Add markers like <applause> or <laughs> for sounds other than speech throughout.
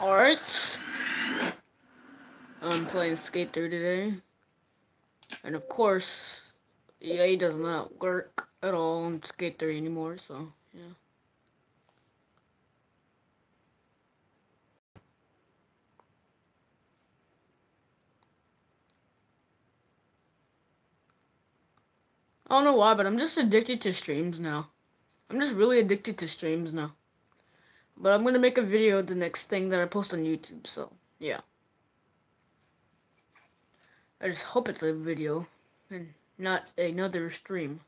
Alright. I'm playing Skate 3 today. And of course, EA does not work at all on Skate 3 anymore, so yeah. I don't know why, but I'm just addicted to streams now. I'm just really addicted to streams now. But I'm gonna make a video the next thing that I post on YouTube, so yeah. I just hope it's a video and not another stream.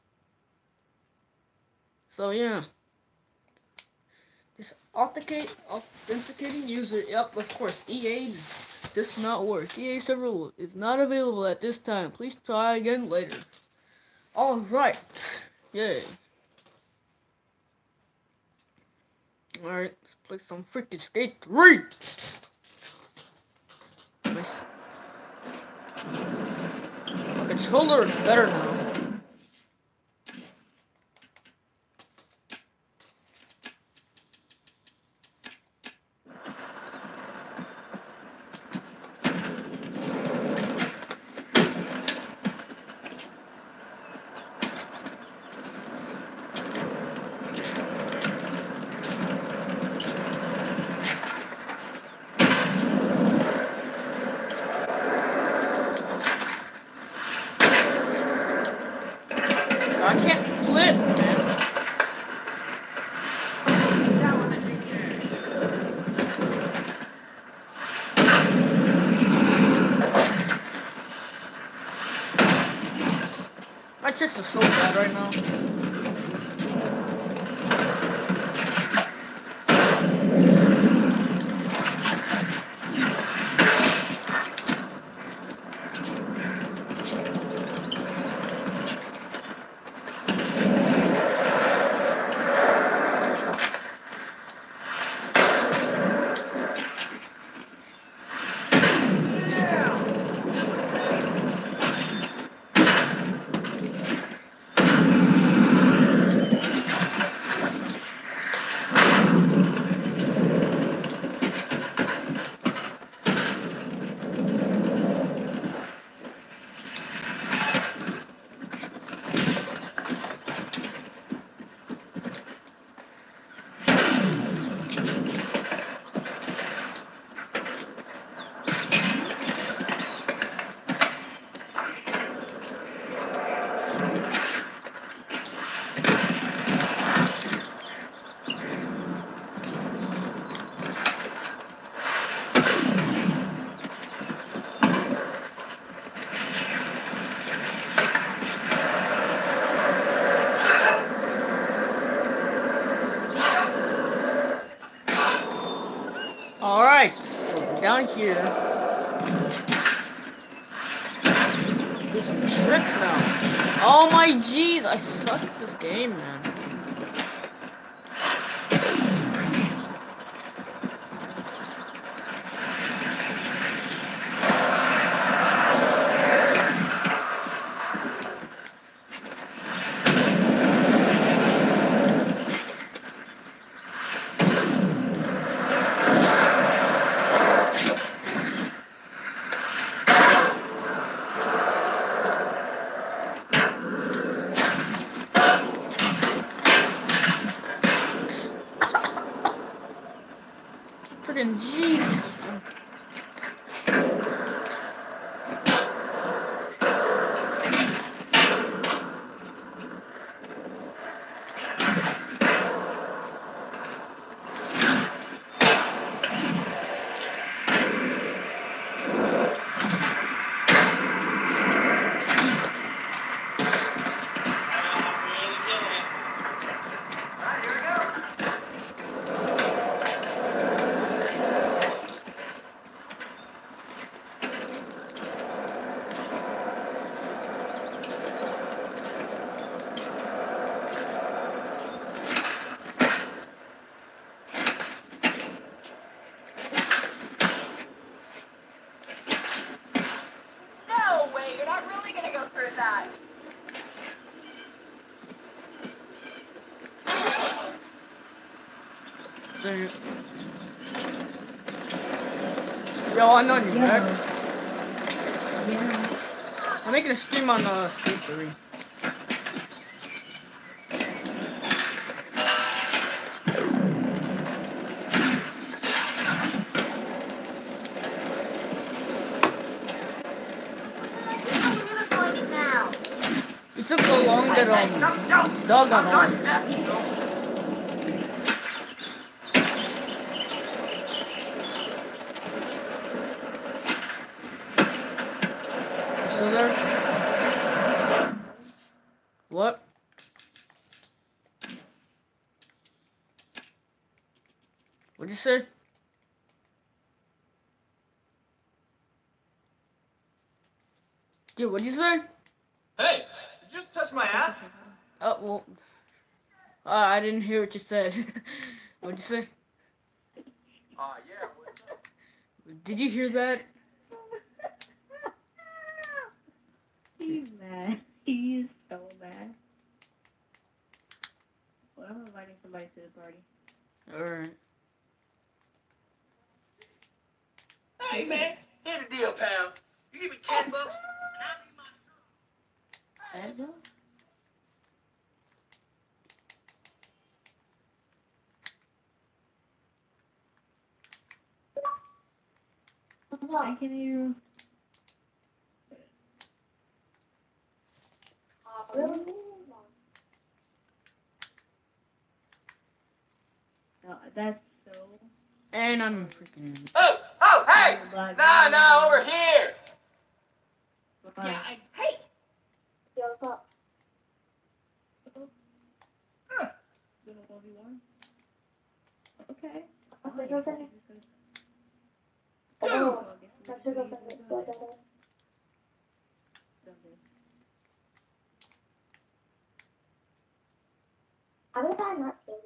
So yeah. This authenticate authenticating user yep of course EA does not work. EA server is not available at this time. Please try again later. Alright. Yay. Alright, play some freaking Skate 3! Nice. My controller is better now. I can't flip, man. My tricks are so bad right now. Alright, so down here. Do some tricks now. Oh my jeez, I suck at this game, man. Friggin' Jesus. man. No way, you're not really gonna go through that. There. On Yeah. Yeah. I'm making a stream on uh, Skate 3. It took so long that um, dog got off. You still there? What? What'd you say? Dude, what'd you say? Hey, did you just touch my ass? Oh, well. Uh, I didn't hear what you said. <laughs> What'd you say? Aw, yeah. Did you hear that? He's mad. He is so mad. Well, I'm inviting somebody to the party. Alright. Hey, man. Here's the deal, pal. You give me ten bucks, I'll give my Angela? I can hear you. Really? No, that's so. And I'm freaking. Oh, oh, hey! Black Nah, nah, over here. Bye. Yeah, I, Hey! Yo, what's up? Doing a 1v1? Okay. Okay, okay. Oh, Oh, I guess we that's just a good leave thing. it Go alone. ahead. Someday. I don't find that thing.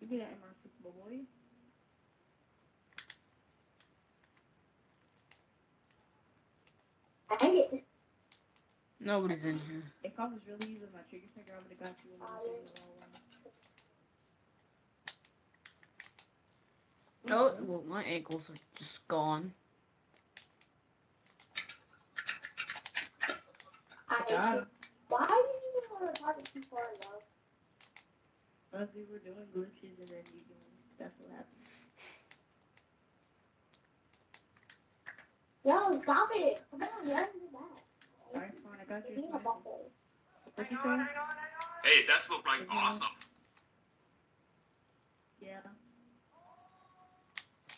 You be that in my Super Boy? I hate it. Nobody's in here. If I was really using my trigger finger, I would have got you a Oh, little yeah. Oh, well, my ankles are just gone. I hate Got it. him. Why did you want to talk to people I love? Because we were doing glitches and then you doing stuff what happened. Yo, stop it. Come on, you have to do that. Alright, fine, I got You're you. being a buffalo. What'd you say? Hey, that's look like awesome. Yeah.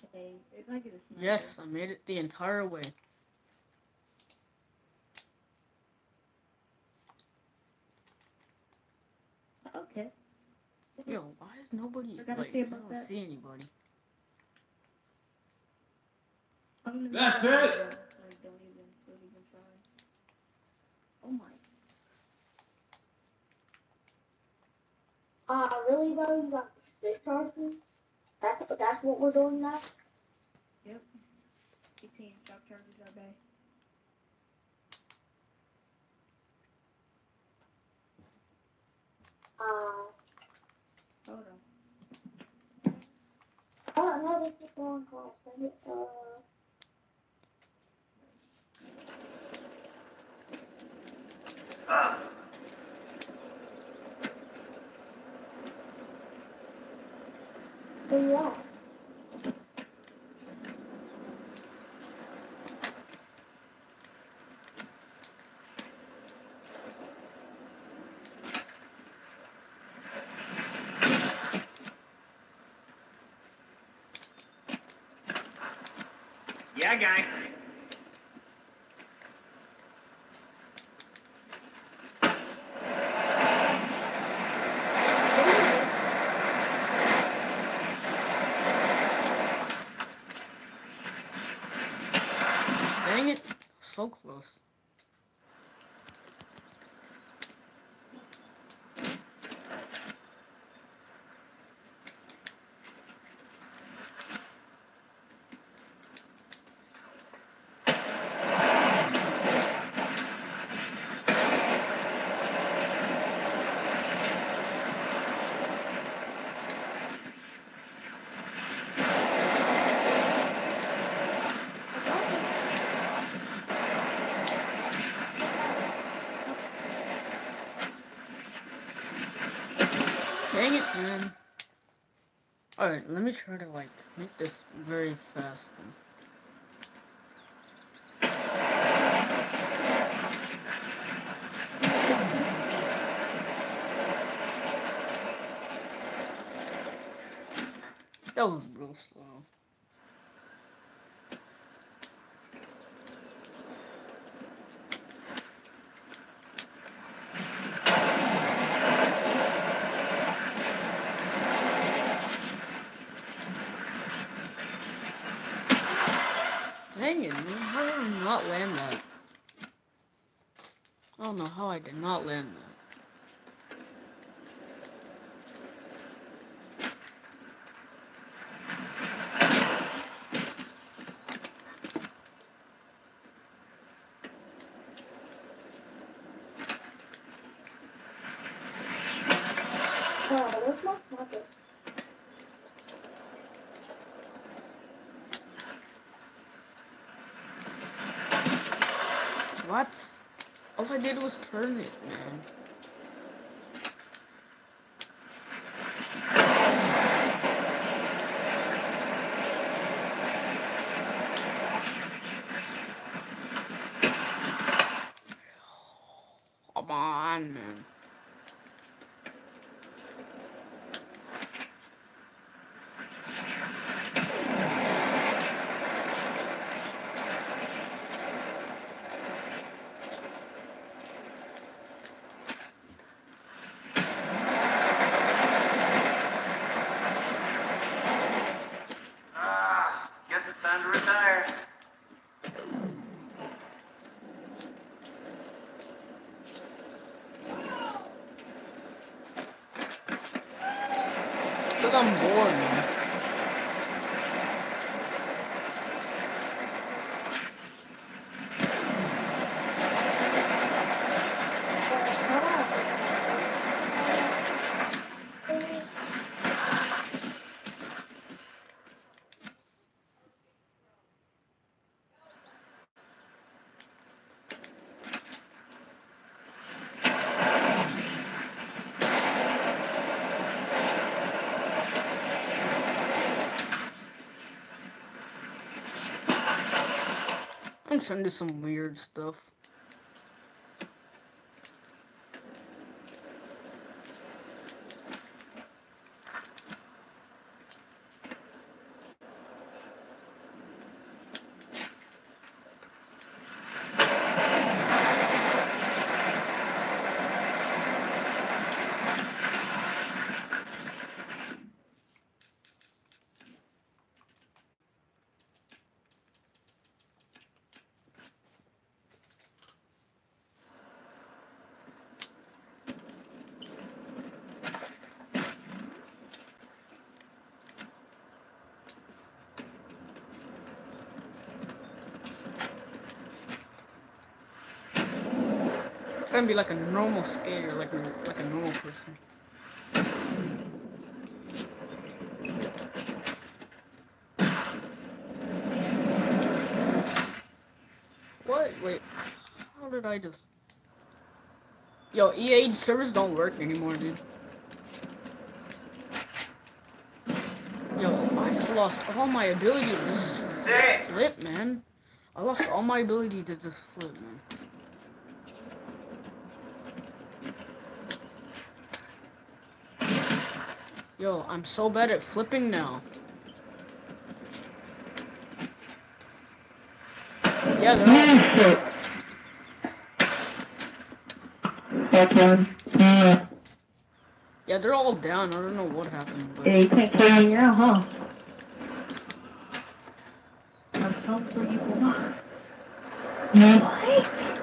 Okay, I get a. Yes, I made it the entire way. Okay. Yo, why is nobody I like? I don't that. see anybody. That's it. Like, don't even, don't even try. Oh my. Uh, really though, you got six charges? That's, that's what we're doing now? Yep. 18 shock charges are back. Uh, Hold on. oh, no, this is the wrong call. Send it, uh, where you at? Yeah, guy. Dang it, so Alright, let me try to, like, make this very fast. Then. That was real slow. Dang it, man. How did I not land that? I don't know how I did not land that. Oh, where's my sniper? What? All I did was turn it, man. Come on, man. Ah, guess it's time to retire. Look, I'm bored, man. Trying to do some weird stuff. To be like a normal skater, like like a normal person. What? Wait. How did I just... Yo, EA servers don't work anymore, dude. Yo, I just lost all my ability to just flip, man. I lost all my ability to just flip, man. Yo, I'm so bad at flipping now. Yeah, they're all, yeah, they're all down. I don't know what happened, but Yeah, you can't carry on your own, huh? I'm so you. What?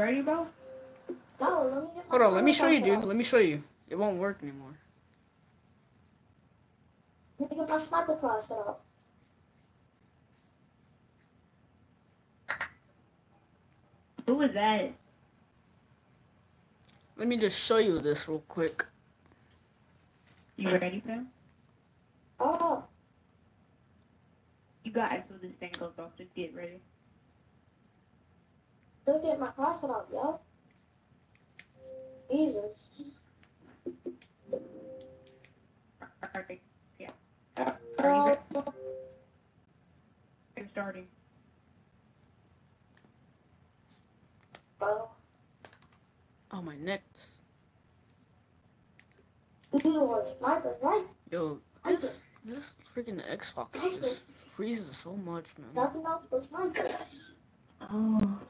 Ready, bro? No, let me get my Hold on, let me show you, sniper dude. Let me show you. It won't work anymore. Let me get my sniper class set up. Who was that? Let me just show you this real quick. You ready, fam? Oh, You got until this thing goes off. Just get ready. Let me get my class set up, yo. Jesus. Alright, yeah. Are you? Uh, I'm starting. bro. Oh, my neck. You want sniper, right? Yo, this this freaking Xbox just freezes so much, man. Nothing else but sniper. Oh.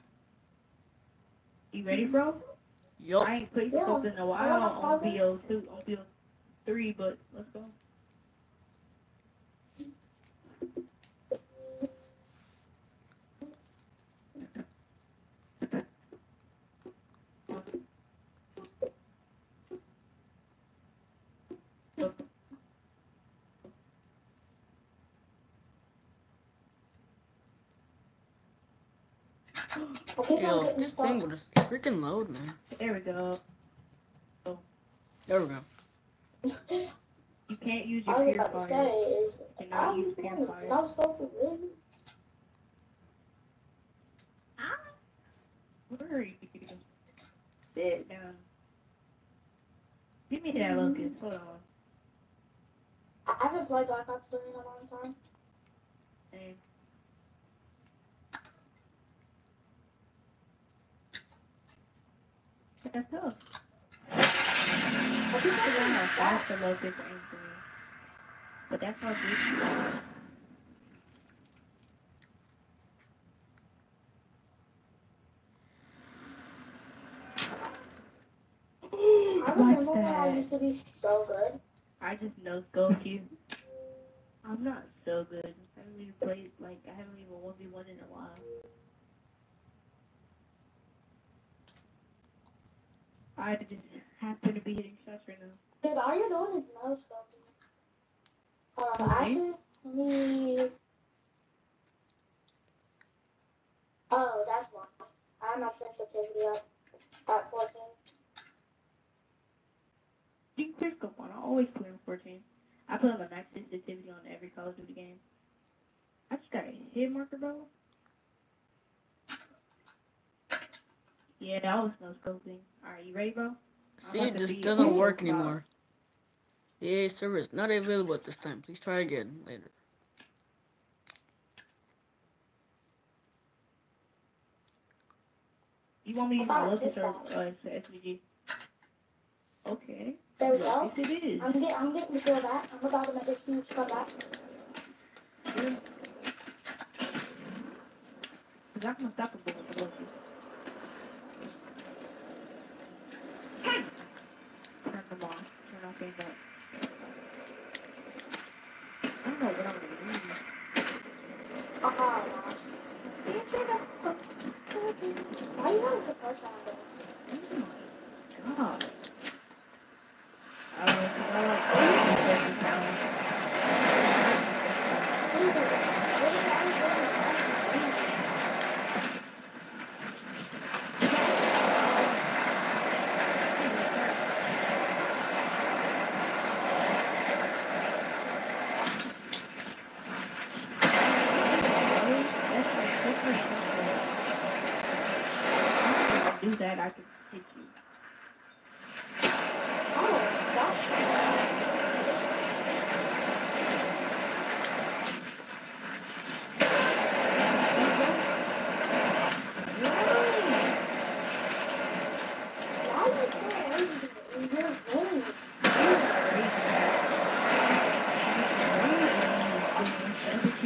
You ready, bro? Yup. I ain't played Yeah, scope in a while wanna on. BO2, on BO3, but let's go. I Yo, this stuck. thing will just freaking load, man. There we go. Oh. There we go. You can't use your I was about to say is Do not I'm use getting purifier. no scope of. Where are you? Sit down. Give me that locust. Hold on. I I haven't played Black Ops 3 in a long time. Hey. That's tough. I forgot getting how fast the locust aims for me. But that's not good. I remember when I used to be so good. I just know you. I'm not so good. I haven't even played like I haven't even one v one in a while. I just happen to be hitting shots right now. Dude, all you're doing is no scoping. Hold on, Okay. actually, let me. Oh, that's why. I have my sensitivity up at 14. You can quick scope on. I always play on 14. I put on the max sensitivity on every Call of Duty game. I just got a hit marker, bro. Yeah, that was no scoping. Alright, you ready, bro? I'm See, it just doesn't on work anymore. The EA server is not available at this time. Please try again later. You want me to use my About locust or uh, it's SVG? Okay. There we go. Yes, it is. I'm, get, I'm getting to feel that. I'm about to make this huge comeback. Because I'm unstoppable with the locust. Turn them off. Turn off things up. I don't know what I'm gonna use. Oh, gosh. Why you gotta support? Oh my god. I don't know, 'cause I like I like talent. Either. What are you doing? Do that, I can hit you. Oh, that. Why are you so lazy? You're winning. Afterburner, why are you doing me? I hate Afterburner.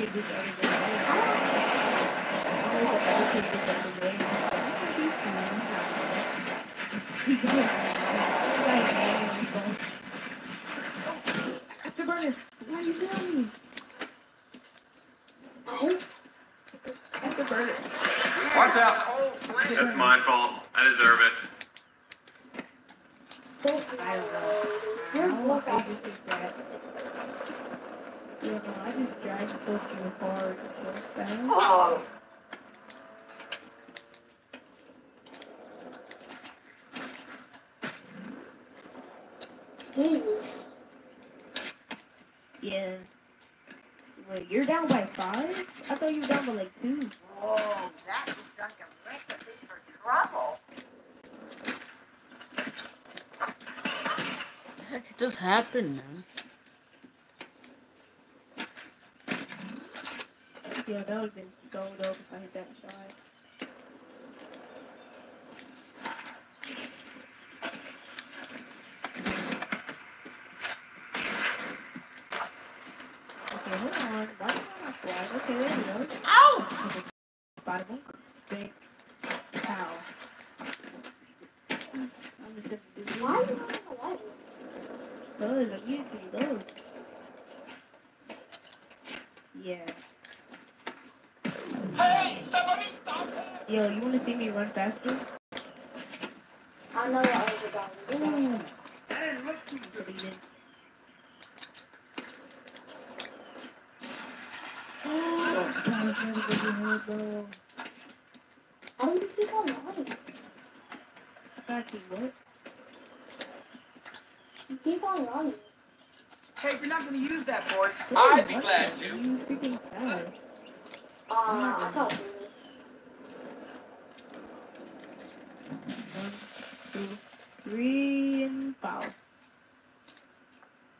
Watch out, cold flame. That's my fault. I deserve it. Don't I don't know. know. You're How look I just think that. You know, I just drive so hard so fast. Oh. Jesus. Yeah. Wait, you're down by five? I thought you were down by like two. Oh, that is like a recipe for trouble. Heck, just happened, man. Yeah, that would have been so dope if I hit that shot. Okay, hold on. Why did I not fly? Okay, there we go. Ow! Spotted one. Big. Pow. I'm just gonna do this. Why are you running away? Those, I'm used to those. Yeah. Hey, somebody stop that! Yo, you see me run faster? I know what I was about to do. Ooh. Hey, look who's Deleted. Oh, guys, never go ahead, bro. How do you keep on running? I got you, what? You keep on running. Hey, if you're not gonna use that board, Dude, I'd be what glad the- to. You freaking fast. Uh, I can't do it. One, two, three, and foul.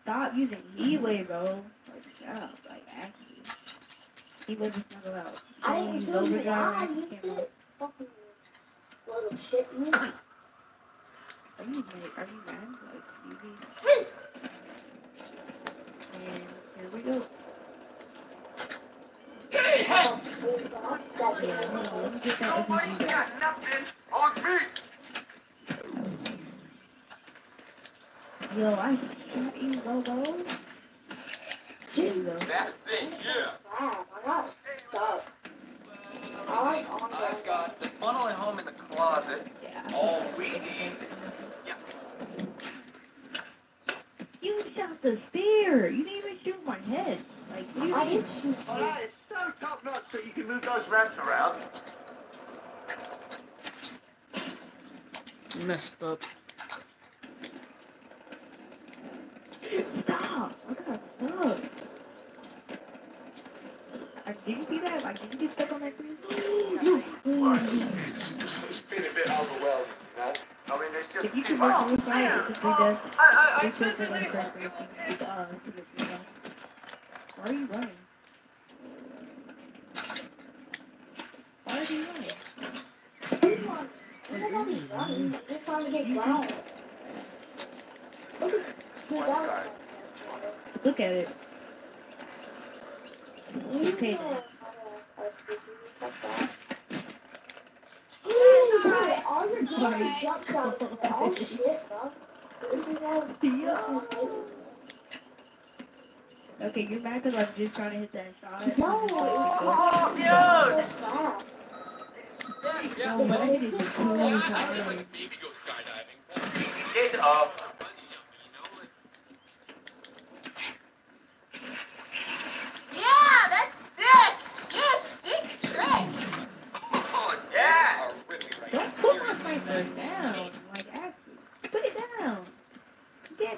Stop using E-way, bro. Like, shut up. Like, actually. E-way is not allowed. I Don't didn't do it. overdrive, I used camera. it. Fucking little shit. You. Are you mad? Are you mad? Like, you be... And here we go. Hey, hey! Oh, please, God. That Yeah, shit. hold on, let me get that Nobody SMG back. got nothing on me! Yo, I shot you, Lobo. There you Jesus. go. That's it, yeah. Crap, I got stuck. I like on I've got the funnel at home in the closet. Yeah. All we need. You shot the spear. You didn't even shoot my head. Like, you I did shoot Well, you. that is so top notch so you can move those reps around. Messed up. Stop. I got stuck. I did you see that? Like, did you get stuck on that tree? It's been a bit overwhelming, you know? I mean, there's just If you too can work on this side, it's just like that. I, I, I This is said the the one name. first where you can get the, uh, to the tree down. Why are you running? Why are you running? Come on. Everybody's running. They're trying to get ground. Look at Dude, that was Look at it. You Okay. know how our speakers and stuff that. Dude, all your Sorry. jump jump shots shit, bro. This is all Yeah. Okay, you're mad because I'm just trying to hit that shot. No, Oh, it's dude! so fast. Yeah, Oh, my It's is just so tired. baby go skydiving. It's up. Yeah, that's sick. Yes, sick trick. Oh, yeah! Don't put my sniper down. Like, actually, put it down. You can't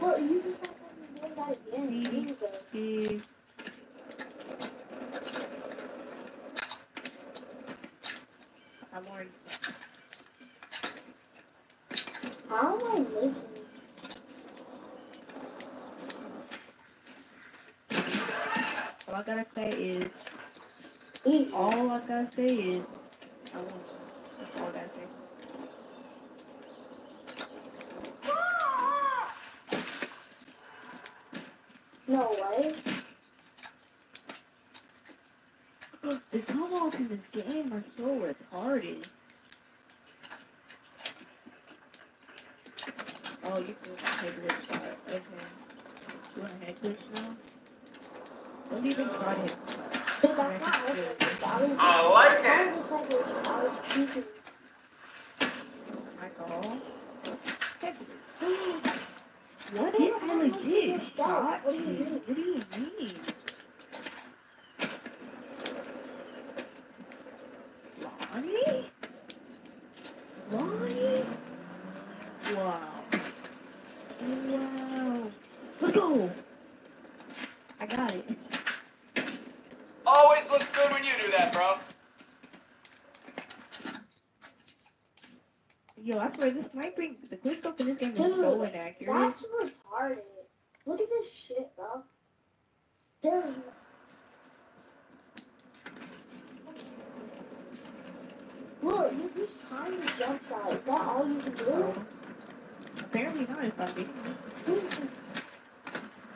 cool? You just have doing that again, Jesus. I'm already. How am I missing? All I gotta say is, Jesus. all I gotta say is, I won. That's all I gotta say. No way. The tomahawks in this game are so retarded. Oh, you can take this shot. Okay. You want a head glitch now? Don't even try to hit the shot. Dude, that's not how it is. I was, I like I it. was just like, I was peeking. Alcohol. What a legit shot? What do you mean? What do you mean? Lonnie? Lonnie? Wow. Wow. Let's go! I got it. Always looks good when you do that, bro. Yo, I swear this sniping, the quick scope in this game is Dude, so inaccurate. That's retarded. Look at this shit, bro. There's Look, you just time the jump shot. Is that all you can do? Apparently not if I'm being Dude, Just all the time just jump shot. You know, it's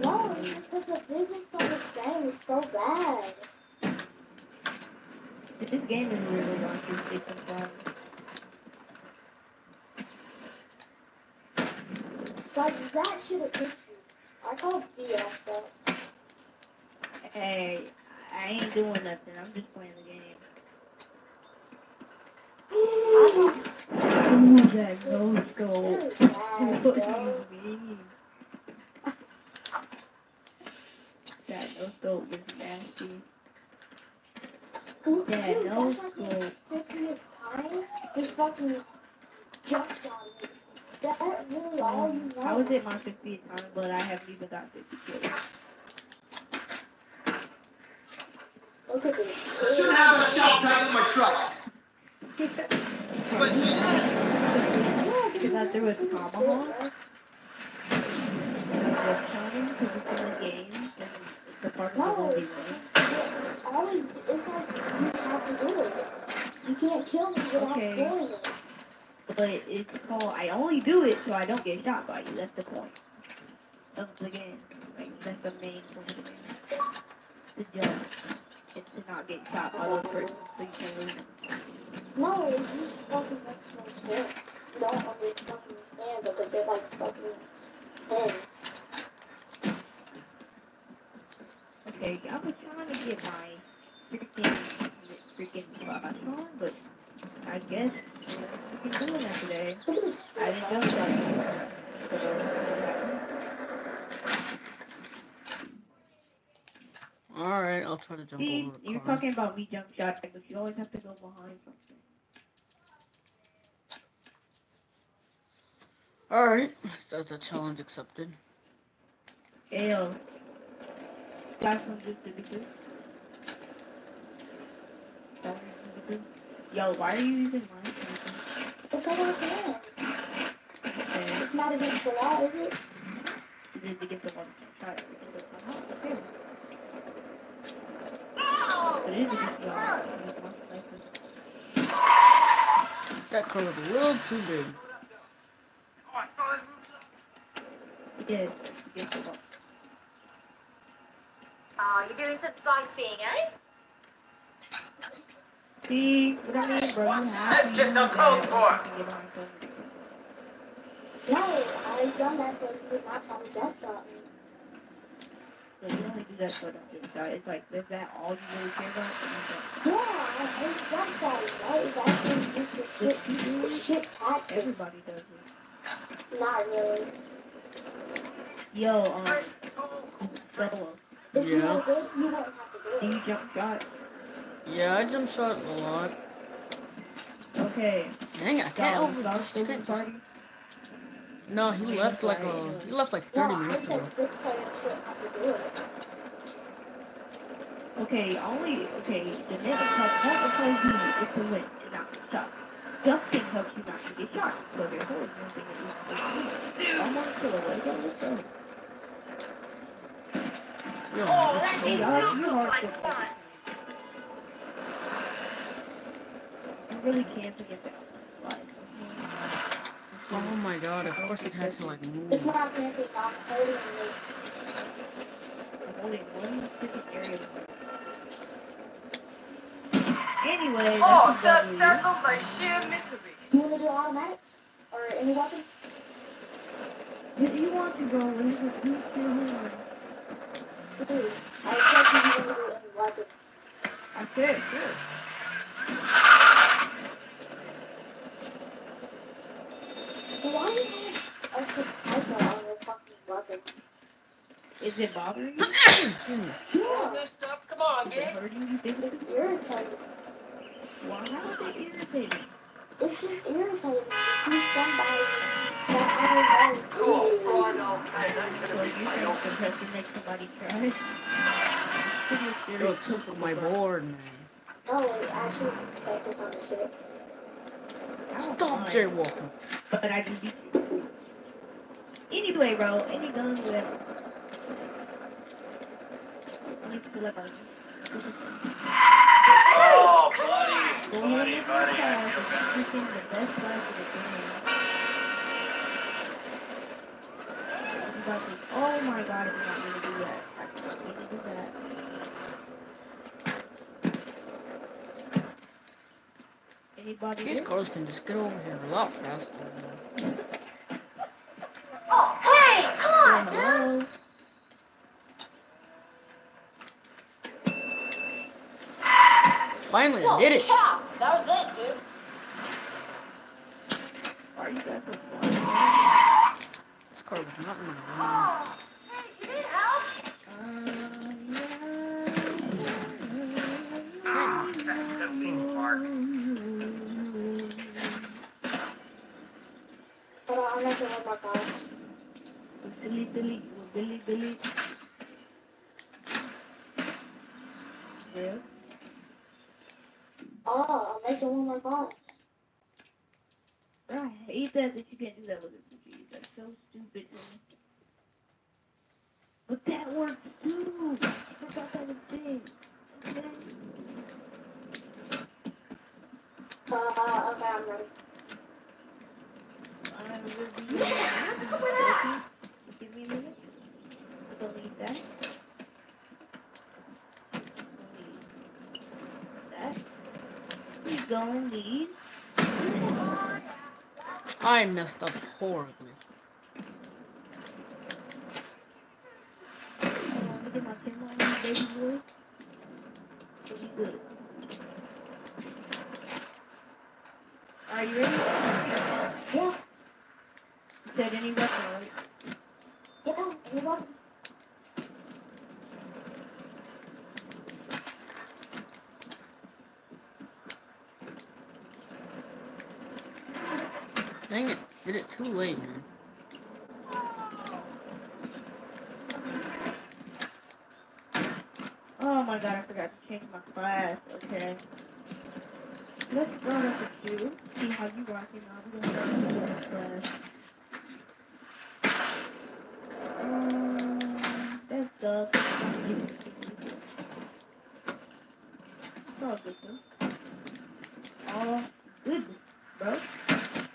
No, because the physics on this game is so bad. This game is really stick sometimes. Like, that should have hit you. I call BS, bro. Hey, I ain't doing nothing. I'm just playing the game. Call Ooh, that no scope. What do you mean? That no scope is nasty. Dude, Yeah, dude, no that's like the time this fucking jump shot me. That really all um, you know. How is it my 50th time, but I haven't even got 50 kills? Look at this. Should have a shot tight in my trucks. But she Yeah, Because I threw a this is tomahawk. good, Shotting because it's in the game, and the part No, it's, win. always, it's like you have to do it. You can't kill me without Okay. doing it. But it's called, I only do it so I don't get shot by you. That's the point of the game. Like, that's the main point of the game. The jump. It's to not get shot by the person so you can lose. No, it just fucking makes no sense. You don't under- fucking understand because they're like fucking men. Okay, I was trying to get my freaking, freaking on, but I guess I'm freaking doing that today. Look at this I didn't know that. So, Alright, I'll try to jump See, over the you're car. talking about me jump shot, but you always have to go behind something. Alright, that's a challenge accepted. Ayo. Got some just to be good. Got some just to be good. Yo, why are you using mine? Because I can. Okay, It's not against the law, is it? you need to get the one shot. Okay. But it is against the law. You need one. That car was a little too big. Yes, against the law. Oh, you're doing some sightseeing, eh? See, what I mean, bro? You That's just use a code for- to get behind. No, I done that so you would not try to jump shot me. So you only do that so I don't get shot. It's like, is that all you really care about? Or you don't- Yeah, I, I jump shotting, right? It's actually just a shit, a shit tactic. Everybody does it. Not really. Yo, um, Solo, If <laughs> you Yeah. you wouldn't have to do do you jump shot? Yeah, I jump shot a lot. Okay. Dang I can't So, just can't just- No, he Wait, left like a he left like No, 30 I minutes ago. good players have to do it. Okay, only okay. The net helps won't replace you if you win and not get shot. Justin helps you not to get shot. So therefore, it's one thing that you can do. I'm on kill away. Go, let's go. Yo, Oh, that so didn't you weird. are- sound you so are much good. fun. I'm really camping at that. Like, Oh my god, of course it had to like move. It's move. not camping, I'm holding it. I'm one specific area. Anyway, Oh, that's that, exactly that looks like sheer misery. You wanna do automatics? Or any weapon? If you want to go, we will do Dude, I checking you wanna do any weapon. Sure. But why do you have a suppressor on your fucking weapon? Is it bothering you? Yeah, come on, Is it hurting you? It's irritating. Well, how is it irritating? It's just irritating to see somebody that I don't know. Cool. easily. Right, okay. That's So gonna you be think fail. compressor makes somebody cry? Pretty much Yo, very took my board, man. No, it actually, that took on the shit. Stop jaywalking. But I do beat you. Anyway, bro, any guns with I need to select on Oh, buddy. Buddy, buddy. I feel better. for picking the best guy for the game. Everybody, oh my god, I did not mean to do that. I did not do that. Anybody? These there? cars can just get over here a lot faster. Oh, hey, come on, dude. Hello? Finally, I did it. Yeah, that was it, dude. Are you guys so far? This car was not in the ah, room. Oh, hey, do you need help? That's the big part. Hold on, I'm making one more call. Billy, Billy, Billy, Billy. Yeah. Oh, I'm making one more call. I hate that that you can't do that with it. Jeez, that's so stupid. But that works too. I forgot that was thing. Okay. Uh, uh, okay, I'm ready. I will be okay. Give me a minute. Delete that. Delete that. Don't need. I messed up horribly. Hold on, let me get my camera on, baby boy. It'll be good. Are you ready? Yeah, You said any weapon, right? yeah, any weapon. Dang it. Did it too late, man. Oh my god, I forgot to change my class. Okay. Let's start off with you. See how you rocking out. We're gonna start with your class. Um, that's Doug. It's all good, though. All good, bro.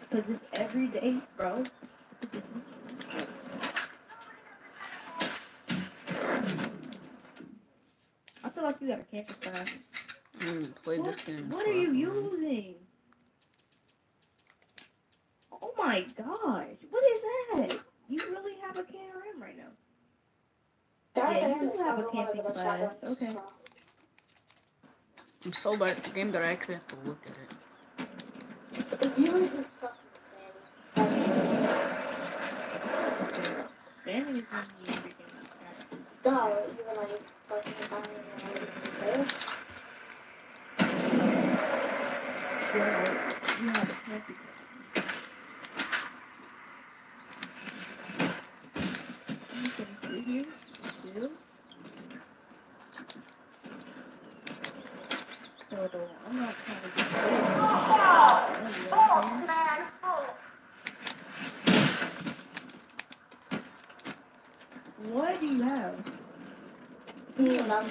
Because it's every day, bro. I feel like you got a campus class. I haven't played What, this game. what for are you a while. using? Oh my gosh, what is that? You really have a KRM right now. Dark Yeah, you Aaron do is have a probably one of camping the class. shotguns, Okay. so. I'm so bad at the game that I actually have to look at it. If you were just fucking Danny, Danny is when you freaking have no, you were like fucking Danny and well, you have a camping class. You can sit here, still. Let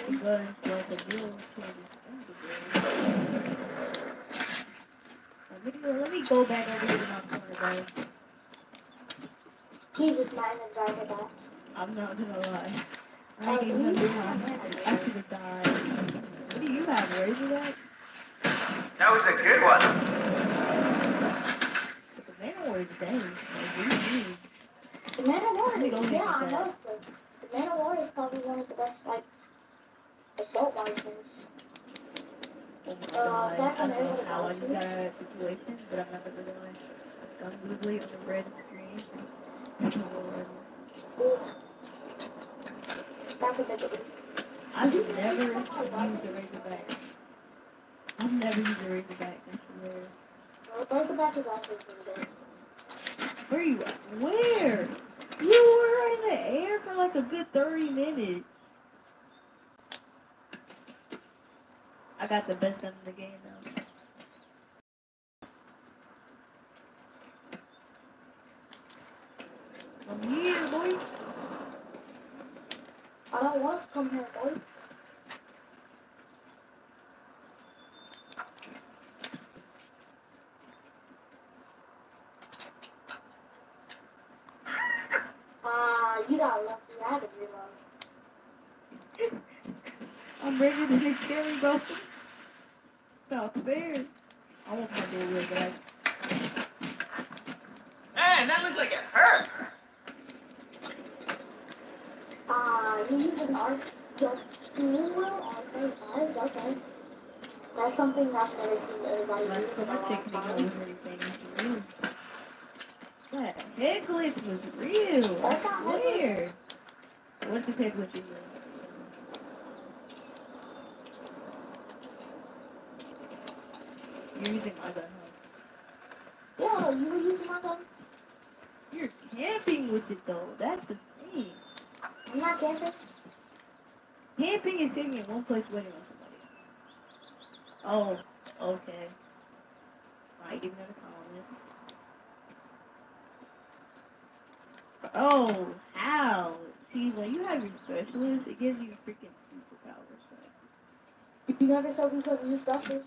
me, go back over. Jesus, mine is. I'm not gonna lie. I Oh. I should have died. What do you have, Razorback? That was a good one. The is? The Man of War is, yeah, I know. The, the Man is probably one of the best, like, assault rifles. Oh my Uh, god. I don't know how I got it. that situation, but I'm not gonna lie. Gun Googly on the red screen. That's a big one. I've never used a Razorback. I've never used a Razorback, I swear. Well, Razorback is also pretty good. Where are you at? Where? You were in the air for like a good 30 minutes. I got the best in the game now. I'm here, boy. I don't want to come here, boy. Ah, you got lucky. I had to reload. I'm ready to hit Cherry, bro. I want my dual wield back. Man, that looks like it hurt. Ah, you use an arc dual wield on third okay. That's something I've never seen anybody My use in a long taking me time. over everything. It's real. That head glitch was real. That's not. Weird. What's the head glitch you You're using my gun, huh? Yeah, you were using my gun. You're camping with it though. That's the thing. I'm not camping. Camping is sitting in one place waiting on somebody. Oh, okay. Alright, give me another comment. Oh, how? See, when you have your specialist, it gives you freaking superpowers. So. You never said we couldn't use stuffers.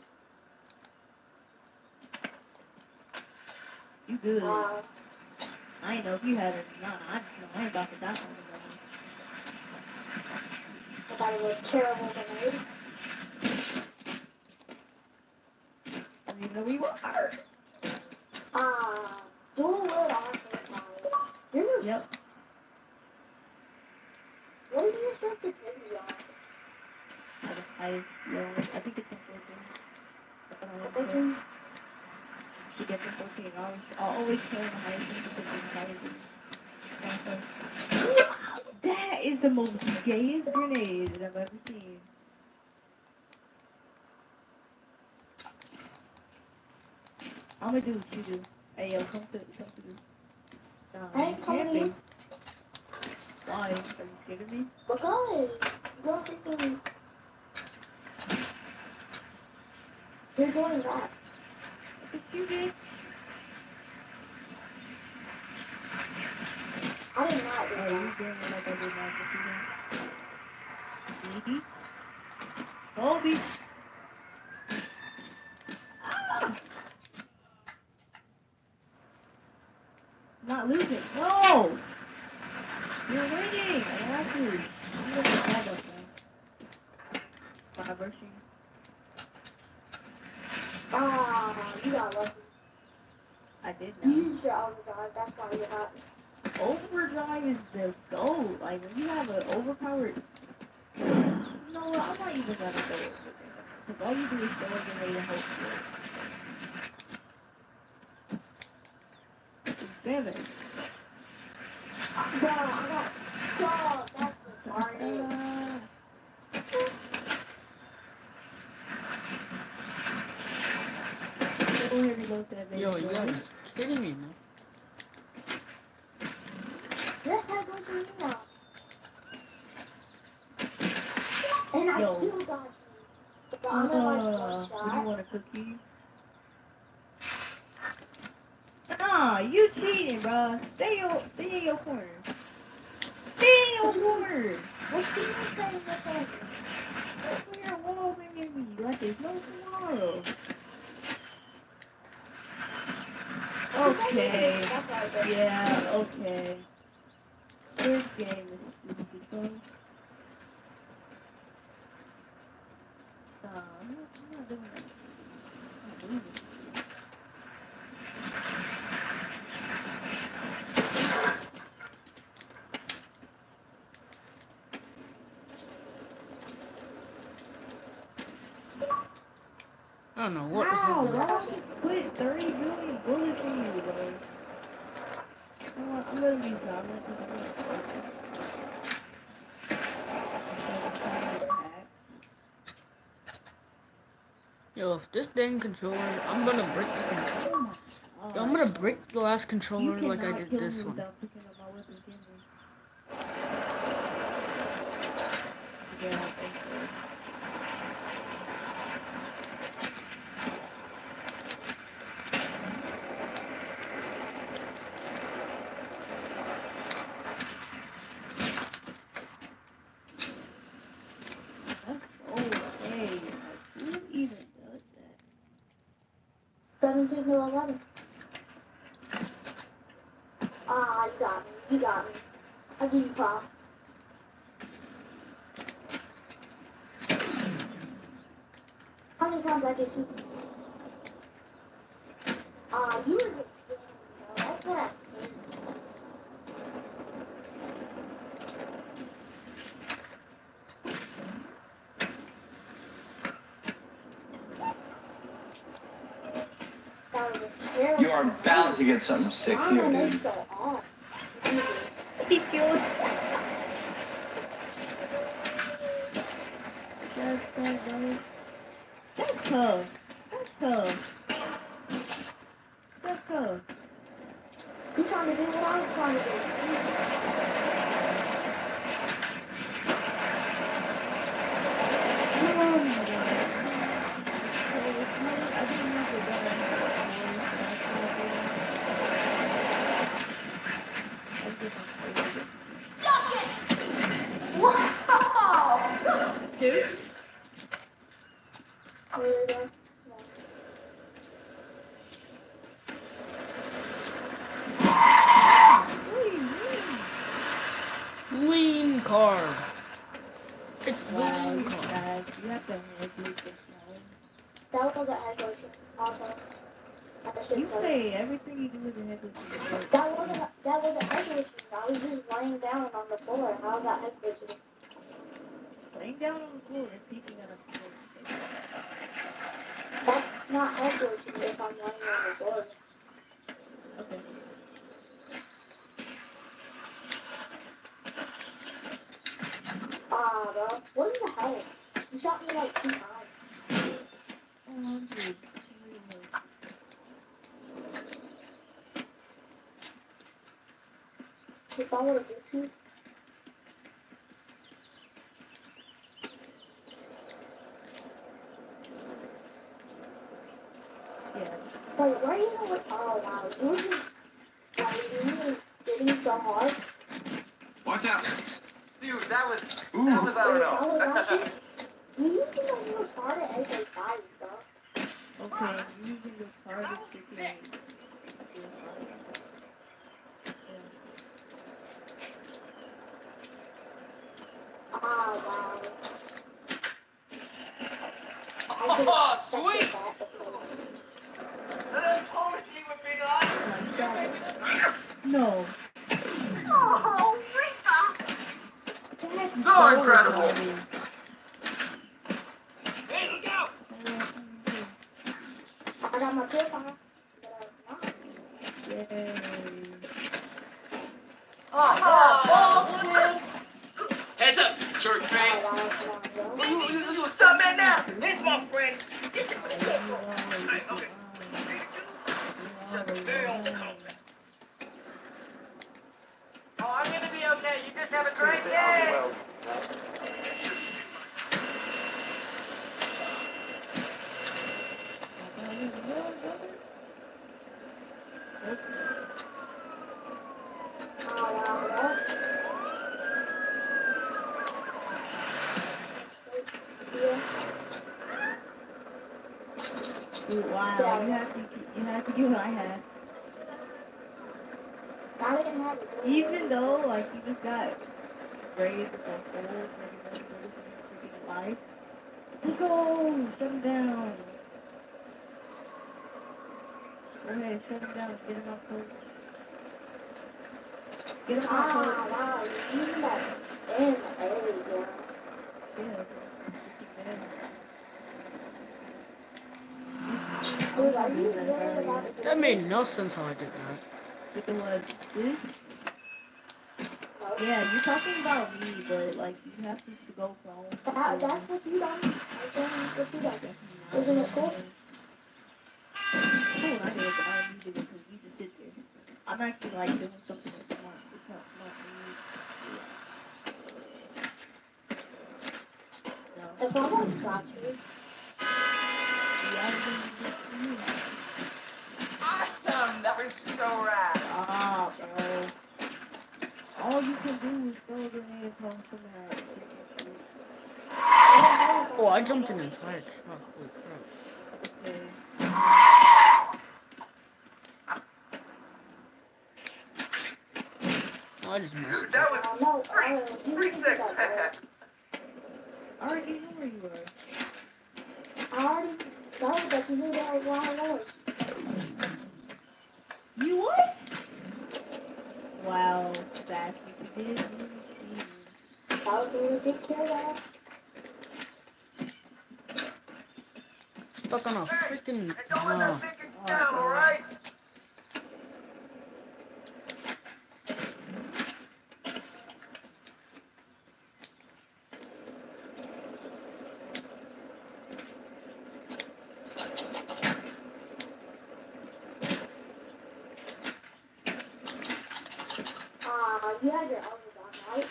You good. Uh, I ain't know if you had it or not. I just know I ain't about to die from it. I thought it was terrible grenade. I don't even know you are. Ah, dual wield on fire. Yep. What are your sensitivity on? I, I, yeah, I think it's important. I don't know. Thinking, She gets a 14 hours. I'll always tell her the highest sensitivity higher That is the most gayest grenade that I've ever seen. I'm gonna do what you do. Hey yo, come to come to this. Ain't um, coming camping. Why? Are you scared of me? because you're freaking. You're doing that. What you did? I did not do you doing it like I did what you did. Kobe. Ah! Not losing. No! You're winning! I got you. I'm now. Five rushing. Ah, you got lucky. I did You know. used your overdrive. That's why you got. Overdrive is the goal. Like when you have an overpowered. You know what? I'm not even gonna go over there. Because all you do is throw a grenade and hope for it. Seven. Bro, I got stuck. That's the part. Go ahead and load Yo, you boy. gotta be kidding me, man. Let's head go to me now. And I Yo. still got you. But I'm in like one Uh, you want a cookie? Nah, you cheating, bruh. Stay, your, stay in your corner. Stay in your corner. What's the next thing in your phone? Open your wall and me like there's no tomorrow. Okay. Yeah, okay. This game is I'm not, I'm not doing that. I'm not doing it. I don't know what was happening. put 30 million bullets in you, bro. You know what, I'm gonna be done with this. I'm gonna- Yo, if this dang controller, I'm gonna break the controller. Oh Yo, I'm gonna break the last controller like I did this one. without picking up my weapon, can you? Yeah, I think so. That's okay. Who even does that? 17 to 11. Ah, you got me. You got me. I give you props. How many times I get you? Ah, you were just scamming, bro. That's what I hate. That was a terrible You are bound to get something sick here, are they dude. so. He killed. That's so funny. That's tough. That's tough. That's tough. You trying to do what I was trying to do. Oh my god. So, it's not- I didn't have to die. I'm just Dude, There you go. what do you mean? Lean card. You. That was an You say everything you do is a head. That wasn't that glitching. I was just laying down on the floor. How's that? Laying down on the floor and. That's not head glitching if I'm laying on the floor. Okay. What the hell? You shot me like two times. Oh, dude. If I would have hit you, like, where you know what? Oh, wow. You were just, like, you were sitting so hard. Watch out. Dude, that was, Ooh. that was, I don't I was know. actually, you usually don't do a target as a five, bro. Okay, using the target freaking. Ah, wow. Oh, sweet! That, of course. That Polish team with big eyes. No. Oh, Rita! That's So incredible. funny. Hey, look out! I got my tip on. but I'm not. Yay. Oh, balls, man! Heads up, jerk face! stop man now! This my I'm going to be okay. You just have a great day. Well. Wow, you have to, you have to do what I had. Not even have it. Even though, like, you just got raised with a whole freaking freaking life. Let's go! Shut him down! Go ahead, shut him down. Get him off coach. Get him off coach. Ah, wow, you're using that yeah. Yeah. Dude, are you really about to do That made no sense how I did that. With the what? This? Yeah, you're talking about me, but like you have to go from. That, ah, that's what you done. I done what you done. Isn't it cool? Cool, I did, but I don't need it because you just sit there. I'm actually like doing something that's smart. It's not smart for you. No. If someone's got I'm doing it for you. Awesome! That was so rad. Bro. All you can do is throw grenades on somebody. Oh, I jumped an entire truck. Holy crap. Okay. Oh, I just missed. Dude, that was no, I don't know. You pretty can sick. do that, I already knew where you were. I already know that you knew that while I was. You what? Wow, that's what you did. you That was a legit kill, that. Stuck on a freaking. Hey, don't let ah. that Oh, thing get you down, alright? Uh, you had your elbows on, right?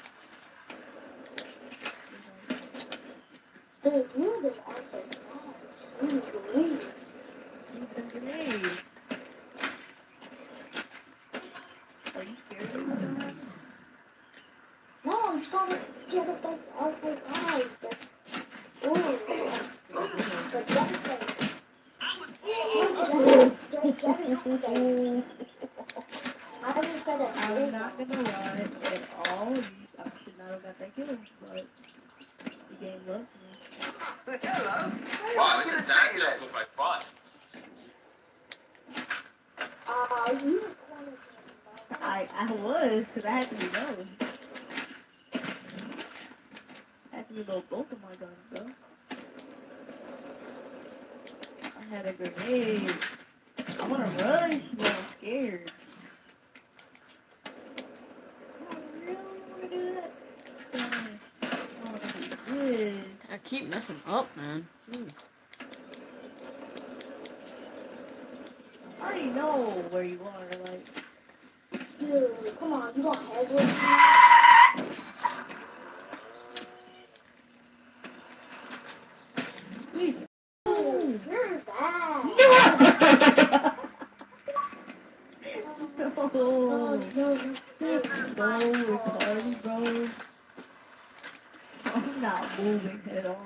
Dude, you just acted wrong. Jeez Louise. Use the grenade. Are you scared of that? No, I'm scared, scared of those arcade eyes. They're, ooh, they're devastating. No, they're, they're devastating. I understand that. I'm not gonna lie at all. You, I should not have got that kill, but the game loves me. Hello. Hey, Wow, I'm this gonna is say that that. with my fun. Uh, you were pointing to I I was, cause I had to reload. I had to reload both of my guns, bro. I had a grenade. I wanna rush, but I'm scared. I really wanna do that. I wanna do this. I keep messing up, man. Jeez. I already know where you are, like. Dude, come on, you gonna head with me? Please. Dude, you're bad. no. Oh, no, no. Bro, retarded, bro. I'm not moving at all.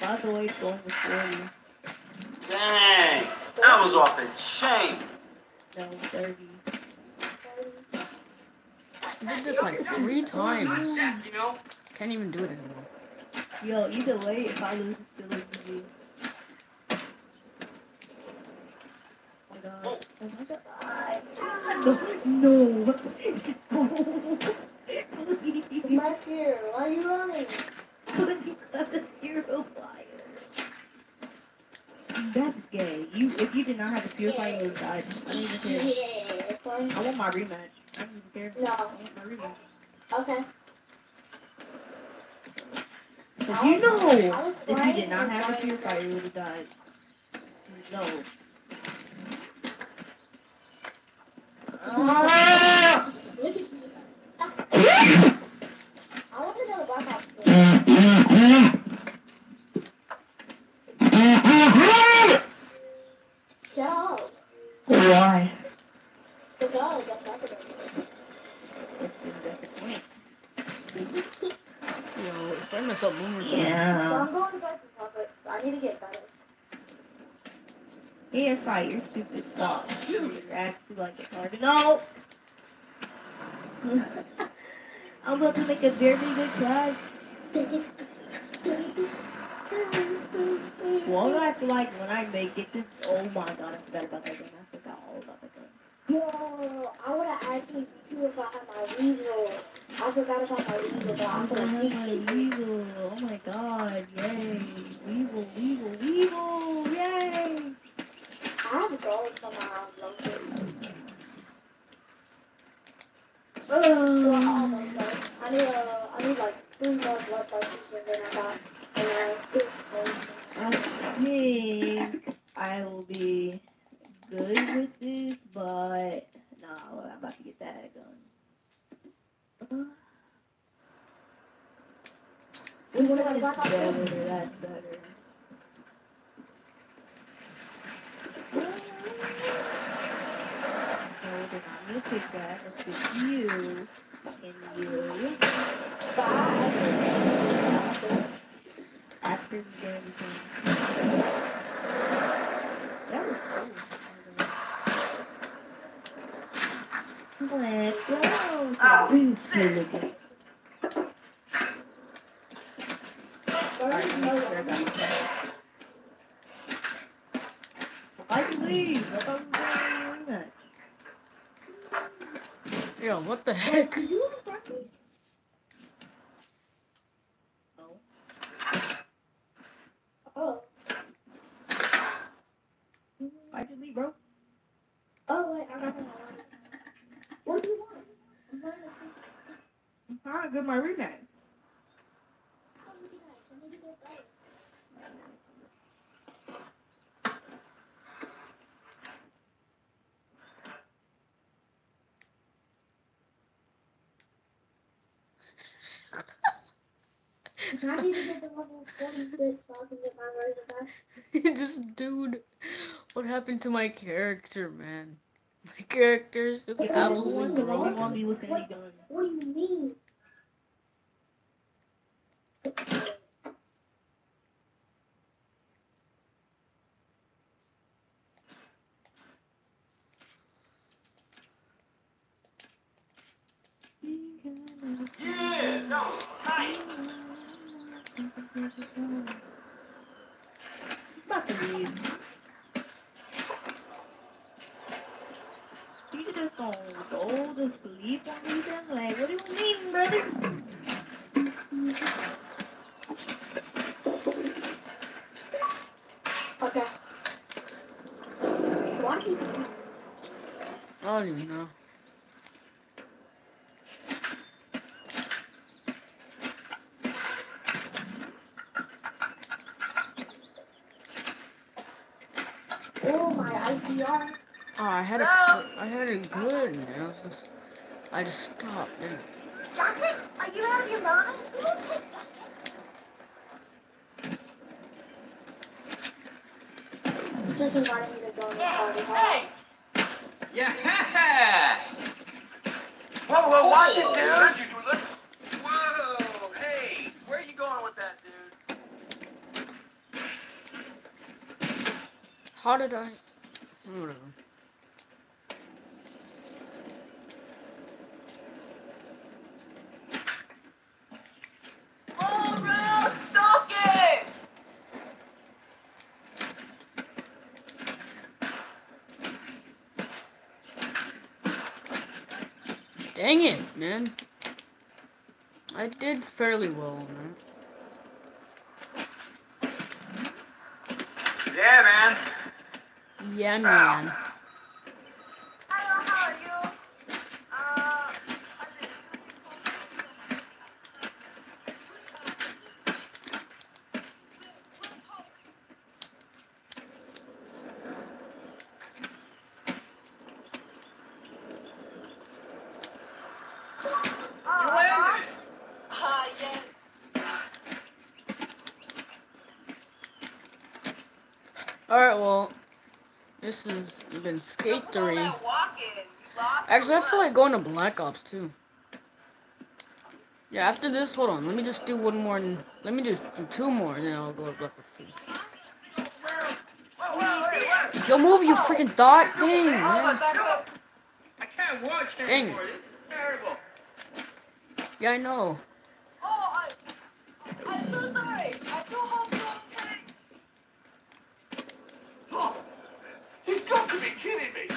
By the way, it's going to 40. Dang, that was off the chain. No, 30. I did this like three times. You know? Can't even do it anymore. Yo, either way, if I lose, it's still a GG. Oh my god. Oh. No. Please. My fear, why are you running? Please, that's a hero fire. That's gay. You, if you did not have a Purifier, you would have died. I don't even care. Yeah. I want my rematch. I don't even care. No. I want my rematch. Okay. But you know, I was if you did not and have a playing Purifier, you would have died. No. Look at you. I want to know the Black Ops. Shut up. Why? Because that's not the Yo, if I mess up one more time. Well, Yeah. I'm going to play some puppets. I need to get better. Here, fight your stupid stuff. You're actually like a hard. No! I'm about to make a very good try. Well, I feel like when I make it, this. Oh my god, I forgot about that gun. I forgot all about that gun. Yo, I would have actually beat you if I had my weasel. I forgot about my weasel, but I'm I'm gonna gonna have beat my. Oh my god, yay. Weevil, weevil, weevil, yay. I have to go from my. Well, Oh. almost done. I need, uh, I need like three more blood potions and then I got, and then I think, I think I will be good with this, but no, I'm about to get that gun. We wanna go back up better, that's better. I'm gonna pick that. Let's pick you and you Bye. after we get everything. That was cool. Let's go. Oh, I can leave. I thought we were that. Yo, what the heck? Oh. could you refresh me? No. Oh. I can leave, bro. Oh, wait, I got. What do you want? I'm trying to think. I'm trying to get my rematch. How? I need to get right. I need to get the level 46 so I can get my version back. <laughs> this dude, what happened to my character, man? My character is just absolutely wrong broken. on me with any gun? What do you mean? Yeah, that was tight. About to leave. You just gonna go to sleep on me then? Like, what do you mean, brother? Okay. Why do you I don't even know. Oh, my ICR. Oh, I had it. I had it good, man. I just, stopped. And Doctor, are you out of your mind? He just invited me to join this party. Hey! Yeah! Whoa, whoa, oh. watch it, dude! Whoa! Hey! Where are you going with that, dude? how did I? Whatever. Dang it, man. I did fairly well on that. Yeah, man. Yeah, man. Hello, how are you? Uh, I think- You Oh, landed it. uh, yes. Alright, well, this has Skate 3. All that walking, you lost Actually, I feel like going to Black Ops too. Yeah, after this, hold on. Let me just do one more. And, let me just do two more, and then I'll go to Black Ops 2. Whoa, whoa, wait, what? Yo, move, you freaking dot. Dang, man. about that go? I can't watch him Dang. This is terrible. Yeah, I know. Oh, I, I'm so sorry. I feel hopeful. Oh, he's got to be kidding me.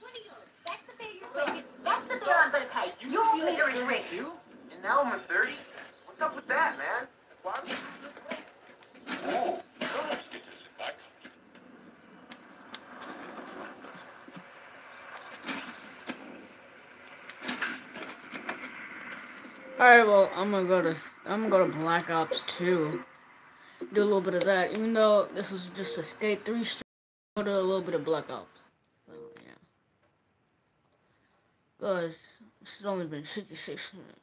What are you? That's the beer you're drinking. That's the beer I'm gonna pay. You Your feel like beer you're is rich. too? And now I'm a 30? What's up with that, man? Why would you Oh, now let's get this back. Alright, well, I'm gonna go to I'm gonna go to Black Ops 2. Do a little bit of that, even though this was just a Skate 3 stream. Go to a little bit of Black Ops. So, yeah. Cause it's only been 56 minutes.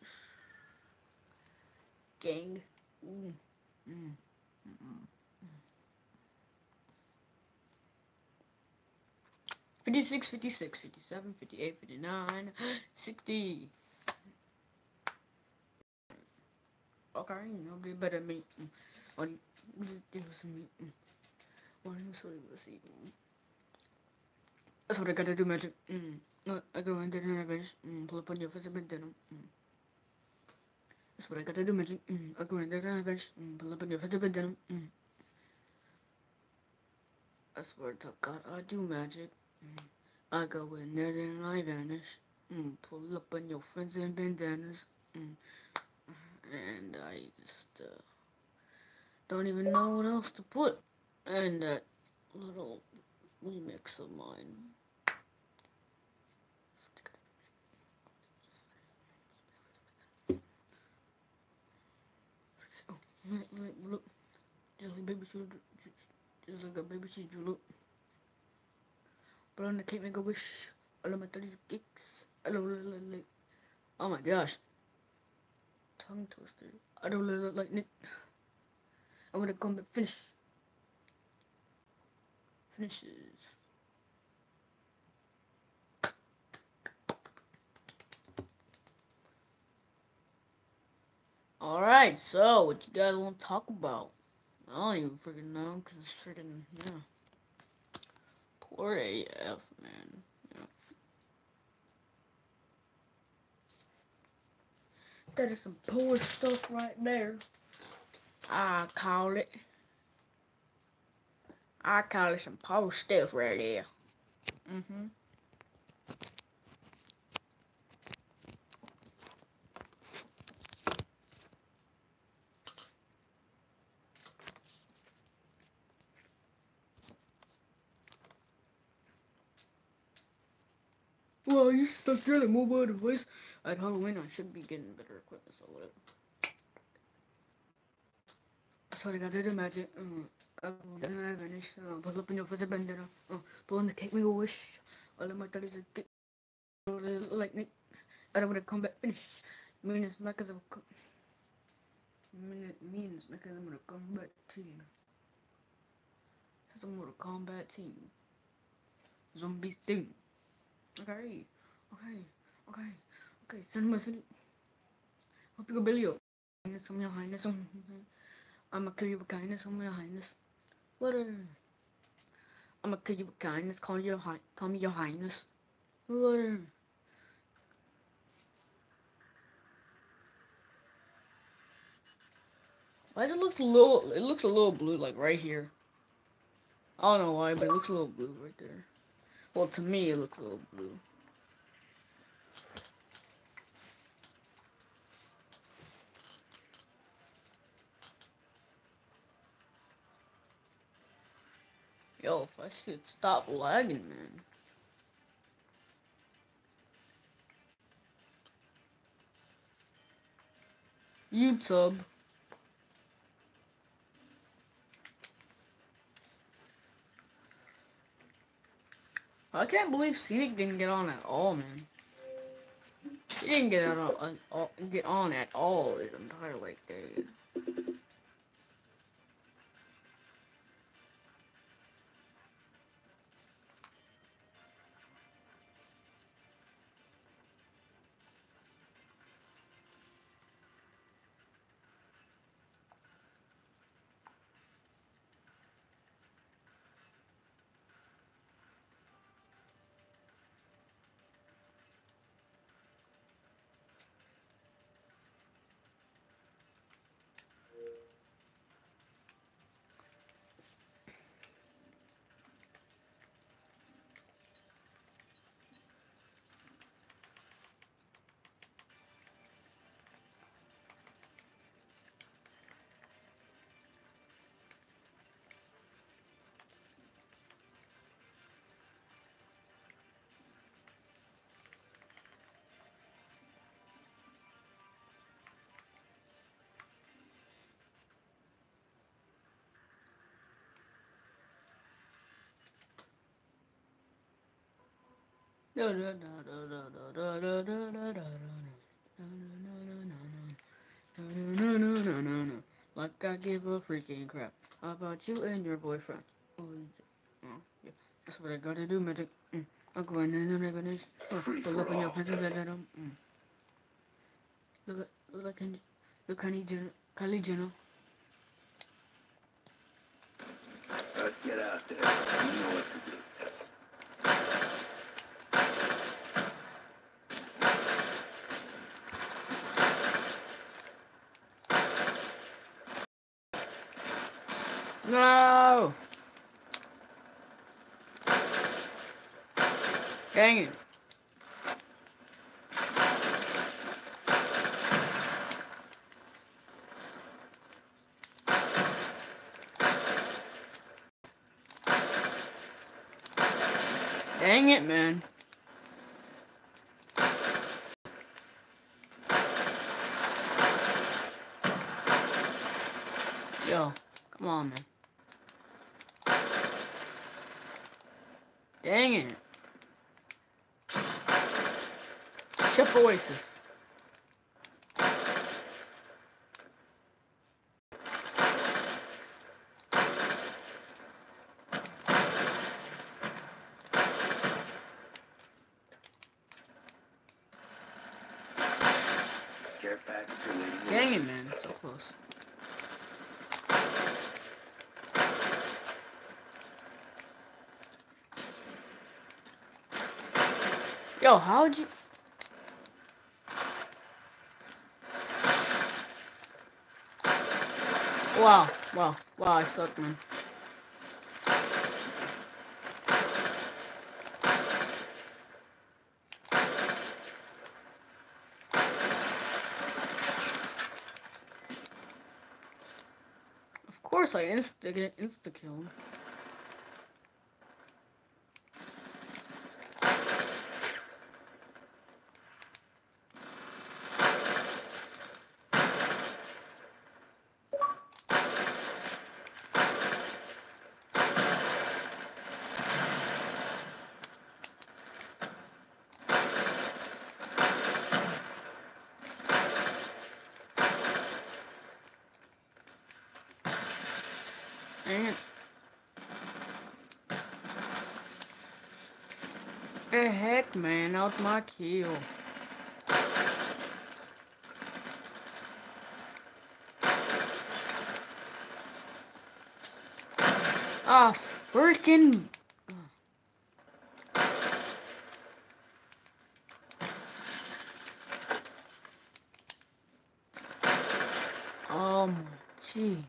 Gang. Mm. Mm. 56, 56, 57, 58, 59, <gasps> 60. Okay, nobody better meet. Mm. What do you do some meet? Mm. What do you say? Let's see. Mm. That's what I gotta do, magic. Mm. No, I go into the revenge. Mm. Pull up on your face and denim. Mm. That's what I gotta do, magic. Mm. I go into the revenge. Mm. Pull up on your face and denim. Mm. That's what I God I do, magic. Mm. I go in there and I vanish. Mm. Pull up on your friends and bandanas. Mm and I just uh, don't even know what else to put in that little remix of mine. Oh. Just like baby should, just like a baby should look. But the can't make a wish. All of my 30s kicks. Oh my gosh tongue twister. I don't look like Nick. I'm gonna come and finish. Finishes. Alright, so what you guys want to talk about? I don't even freaking know, cause it's freaking, yeah. Poor AF, man. That is some poor stuff right there. I call it. I call it some poor stuff right there. Mm-hmm. Well, you stuck the mobile device. At Halloween, I should be getting better equipment, so whatever. So I do magic. Um, uh, then I vanish. Uh, in your face, bandana. Uh, pull on the cake, make a wish. All of my thoughts are get like Nick. I don't want to combat finish. Means mechanism. Means mechanism of combat team. Some Mortal Kombat team. Zombies team. Okay. Okay. Okay. Okay, send me send Hope you Billy Highness from your highness I'ma kill you with kindness on your highness. What I'ma kill you with kindness, call your high call me your highness. What Why does it look a little it looks a little blue like right here. I don't know why, but it looks a little blue right there. Well to me it looks a little blue. Yo, if I should stop lagging, man. YouTube. I can't believe Scenic didn't get on at all, man. He didn't get on, on, on get on at all his entire like day. <laughs> Like I give a freaking crap about you and your boyfriend. Oh, yeah. That's what I gotta do, magic. Mm. I'll go in then finish. Oh, pull up in your pencil bed at home. Mm. Look, at- look look, Kylie Jenner. Kylie Jenner. Get out there. You know what to do. No! Dang it. Dang it, man. Yo, come on, man. Dang it. Chef Oasis. Care package awaiting Dang it, orders. man. So close. Yo, how'd you... Wow, wow, wow, I suck, man. Of course I insta get insta kill. Dang it. The heck, man, out my kill. Ah, freaking. Oh my jeez.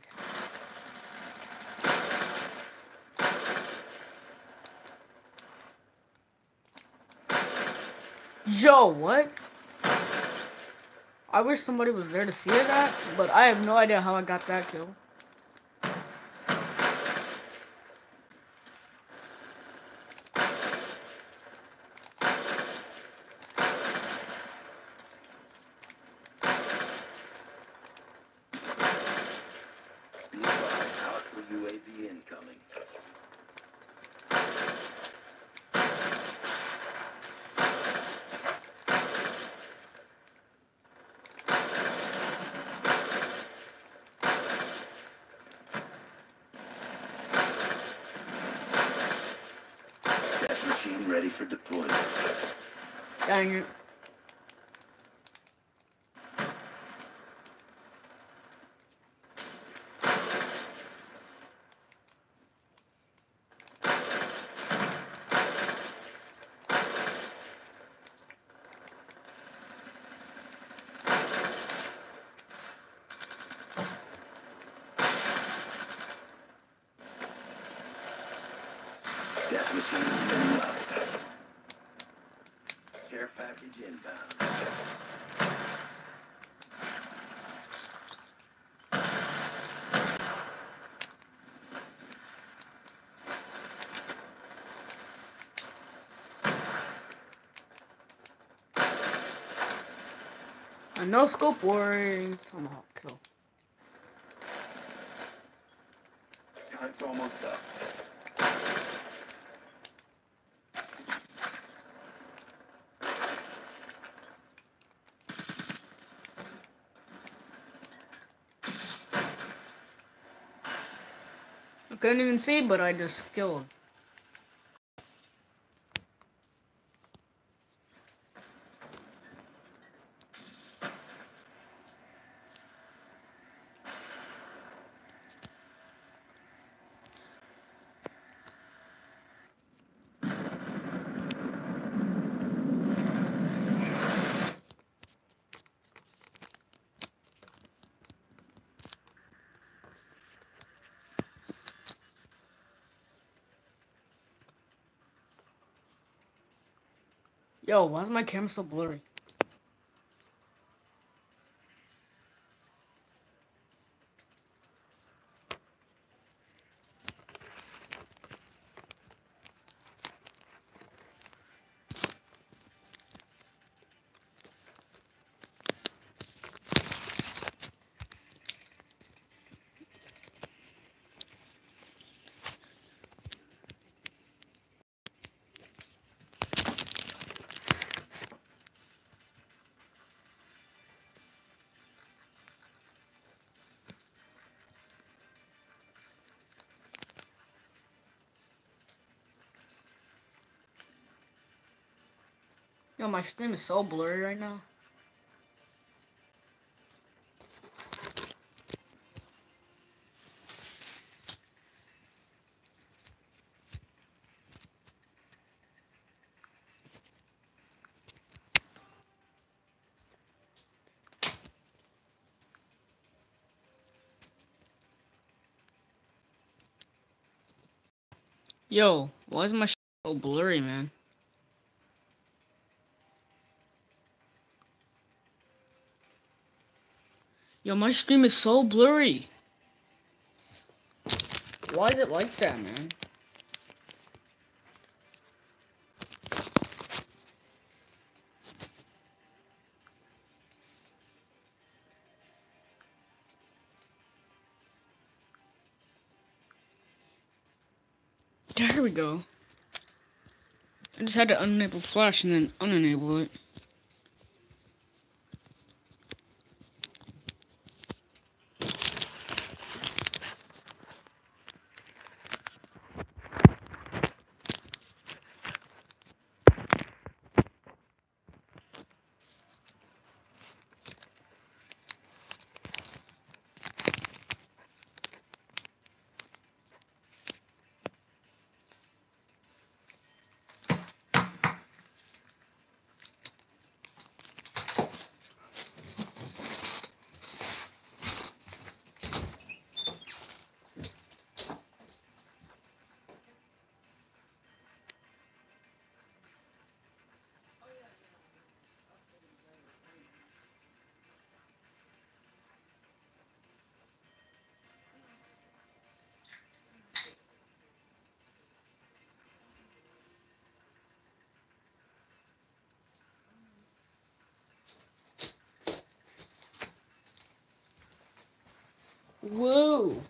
Yo, what? I wish somebody was there to see that, but I have no idea how I got that kill. A no scope warning. Tomahawk kill. Time's almost up. I couldn't even see, but I just killed. Yo, why is my camera so blurry? Yo, my stream is so blurry right now. Yo, why is my so blurry, man? Yo, my stream is so blurry. Why is it like that, man? There we go. I just had to unenable flash and then unenable it. Whoa.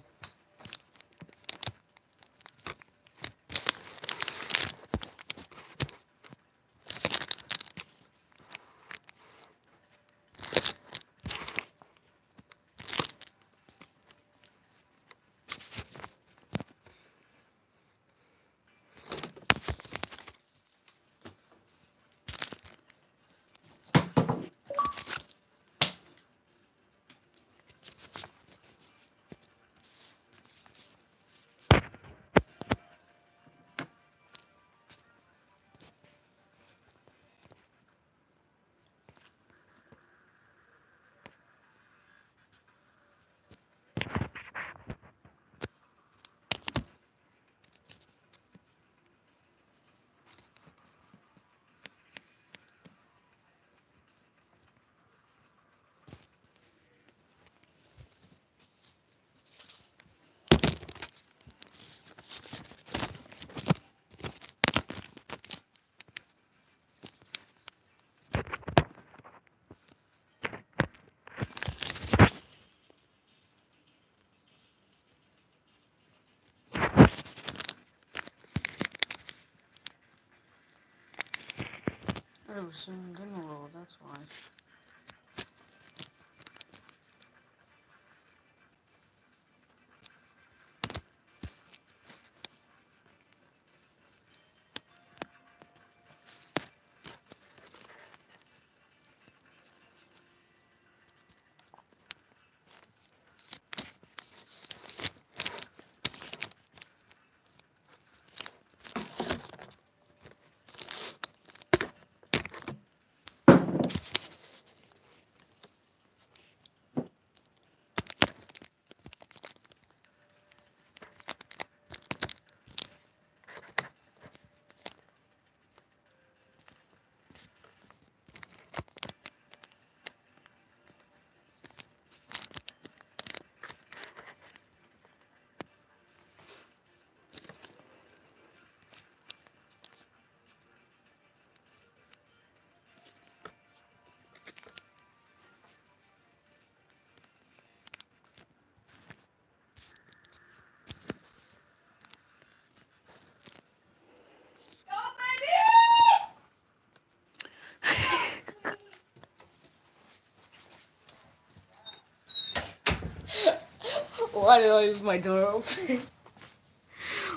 I was soon gonna roll, that's why. Why did I leave my door open?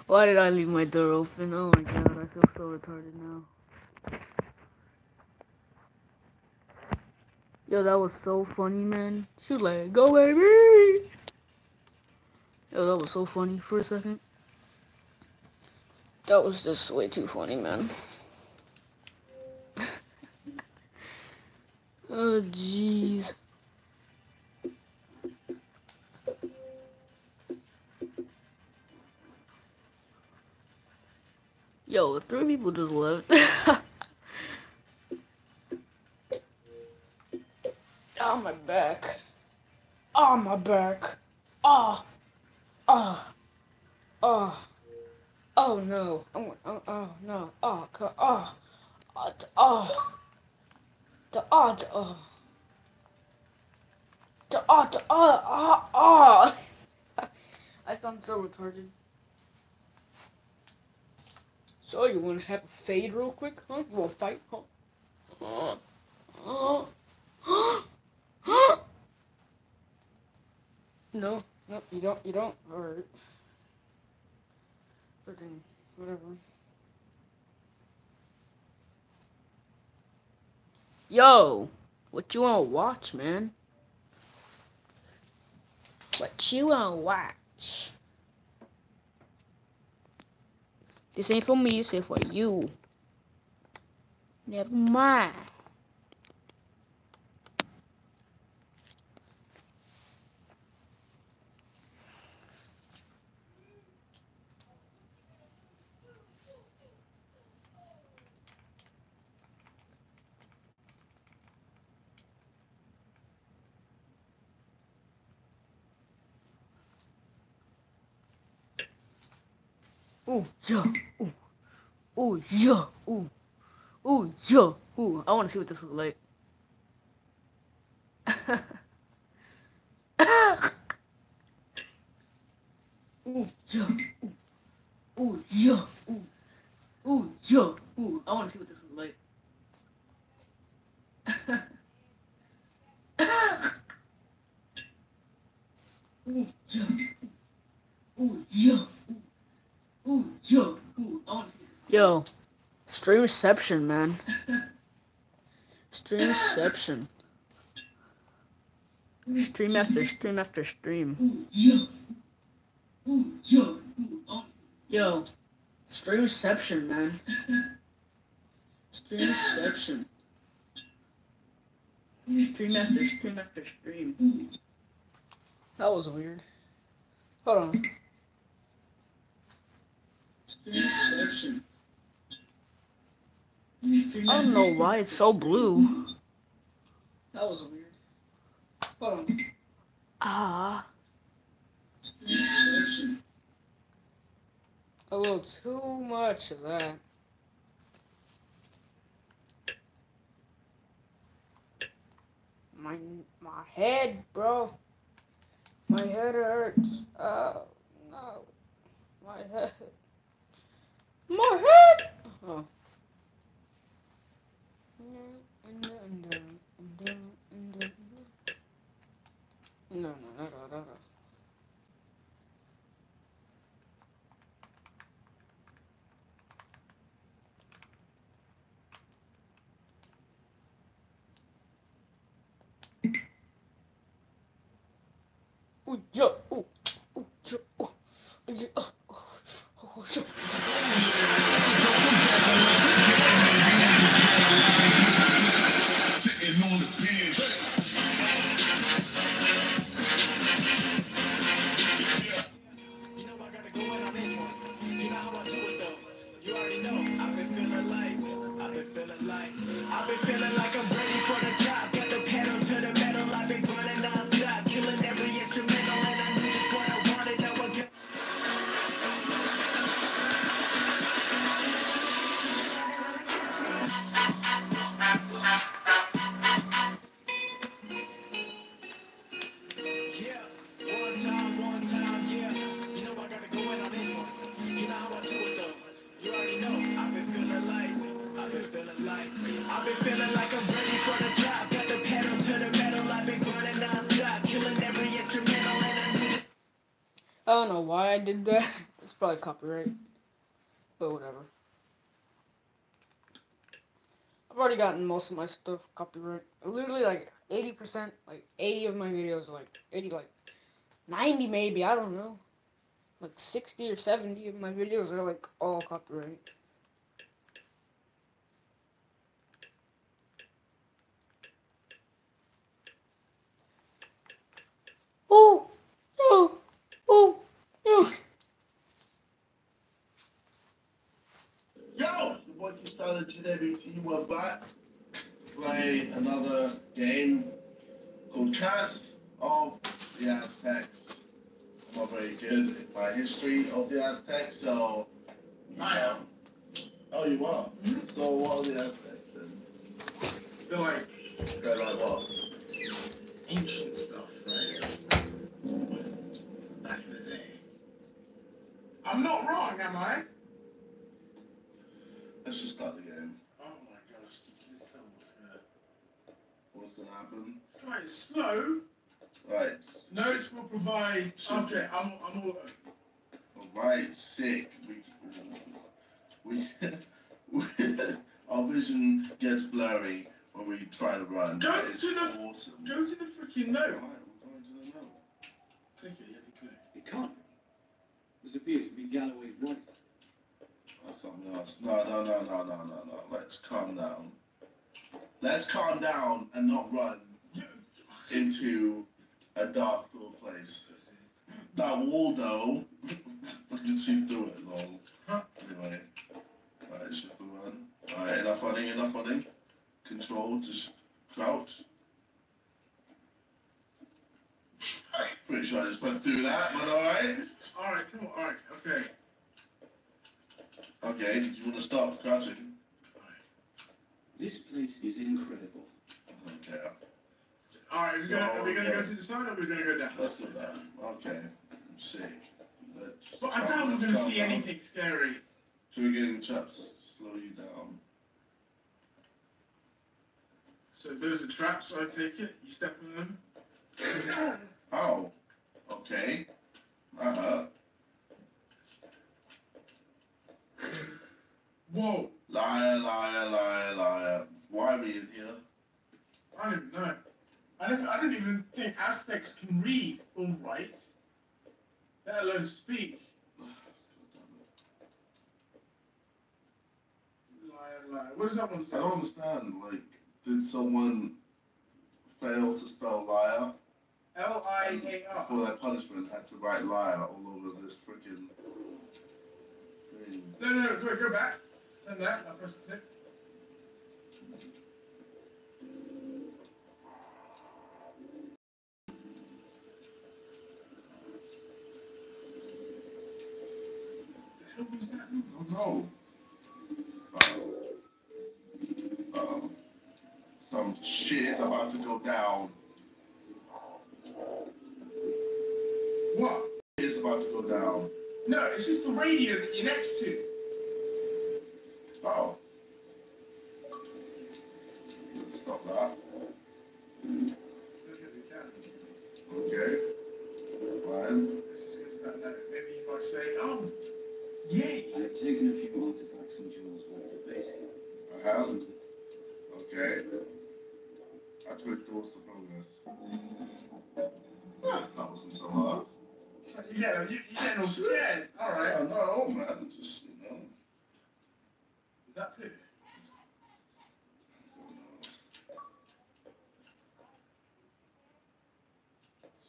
Why did I leave my door open? Oh my god, I feel so retarded now. Yo, that was so funny, man. She was like, go baby! Yo, that was so funny for a second. That was just way too funny, man. <laughs> oh, jeez. Yo, three people just left. <laughs> oh, my back. Oh, my back. Oh. Oh. Oh. Oh, no. Oh, oh, oh no. Oh, God. Oh. Oh. Oh. The, oh, the, oh. The, oh, the, oh, oh, oh. I sound so retarded. So you wanna have a fade real quick, huh? You wanna fight, huh? Uh, <gasps> uh, no, no, you don't, you don't. Alright. Then, whatever. Yo, what you wanna watch, man? What you wanna watch? This ain't for me, this ain't for you. Never mind. Ooh, yeah, ooh, ooh, yeah, ooh, ooh, yeah, ooh. I want to see what this was like. ooh, yeah, ooh, ooh, yeah, ooh, ooh, yeah, ooh. I want to see what this was like. <laughs> ooh, yeah, ooh, yeah, ooh. Ooh, yo, ooh, I Yo, stream reception, man. Stream reception. Stream after stream after stream. Yo, stream reception, man. Stream reception. Stream after stream after stream. That was weird. Hold on. I don't know why it's so blue. That was weird. Hold on. Ah. A little too much of that. My my head, bro. My head hurts. Oh no. My head. My head! Oh. No, no, no, no, no, no. Ooh, ooh, ooh, I did that. <laughs> It's probably copyright. But whatever. I've already gotten most of my stuff copyright. Literally like 80%, like 80 of my videos, like 80, like 90 maybe, I don't know. Like 60 or 70 of my videos are like all copyright. Oh, oh, oh. Yo! The boy keeps telling GWT we're back. Play another game called Curse of the Aztecs. I'm not very good in my history of the Aztecs, so. I am. Oh, you are? Mm-hmm. So, what are the Aztecs then? They're like They're like what? ancient stuff, right? Back in the day. I'm not wrong, am I? Let's just start the game. Oh my gosh, you can tell what's gonna. What's gonna happen? It's quite slow. Right. Notes will provide. Okay, I'm, I'm all. Alright, sick. We, we, <laughs> our vision gets blurry when we try to run. Go That is to the- awesome. Go to the freaking note. Alright, we're going to the note. Click it, you have to click. It can't. This appears to be Galloway's wife. No, no, no, no, no, no, no. Let's calm down. Let's calm down and not run into a dark little place. That Waldo, I can see through it, lol. Anyway, alright, shift and run. Enough running, enough running. Control, just crouch. <laughs> Pretty sure I just went through that, but alright. Alright, come on, alright, okay. Okay, did you want to start crouching? This place is incredible. Okay, Alright, is it gonna, are we gonna go to the side or are we gonna go down? let's go down. Okay, sick. Let's. But I doubt we're gonna see down. anything scary. Should we get in traps? Slow you down. So those are traps, I take it. You step on them. Oh, okay. Uh huh. Whoa, Liar, liar, liar, liar. Why are we in here? I don't know. I don't, I don't even think Aztecs can read or write, let alone speak. Liar, liar. What does that one say? I don't understand. Like, did someone fail to spell liar? L I A R. For their punishment, had to write liar all over this freaking thing. No, no, no, go, go back. Turn that. I press click. The hell was that? Oh no. Uh-oh. Uh-oh. Some shit is about to go down. What? It's about to go down. No, it's just the radio that you're next to. Oh. Stop that. Look at the camera. Okay. Fine. Let's just get to that note. Maybe you might say, oh, yay. I have taken a few artifacts and jewels back to base camp. I have. Okay. Activate doors to progress. Ah, that wasn't so hard. You get, you, getting all scared. All right. Yeah, no, man. Just, you know. That poo?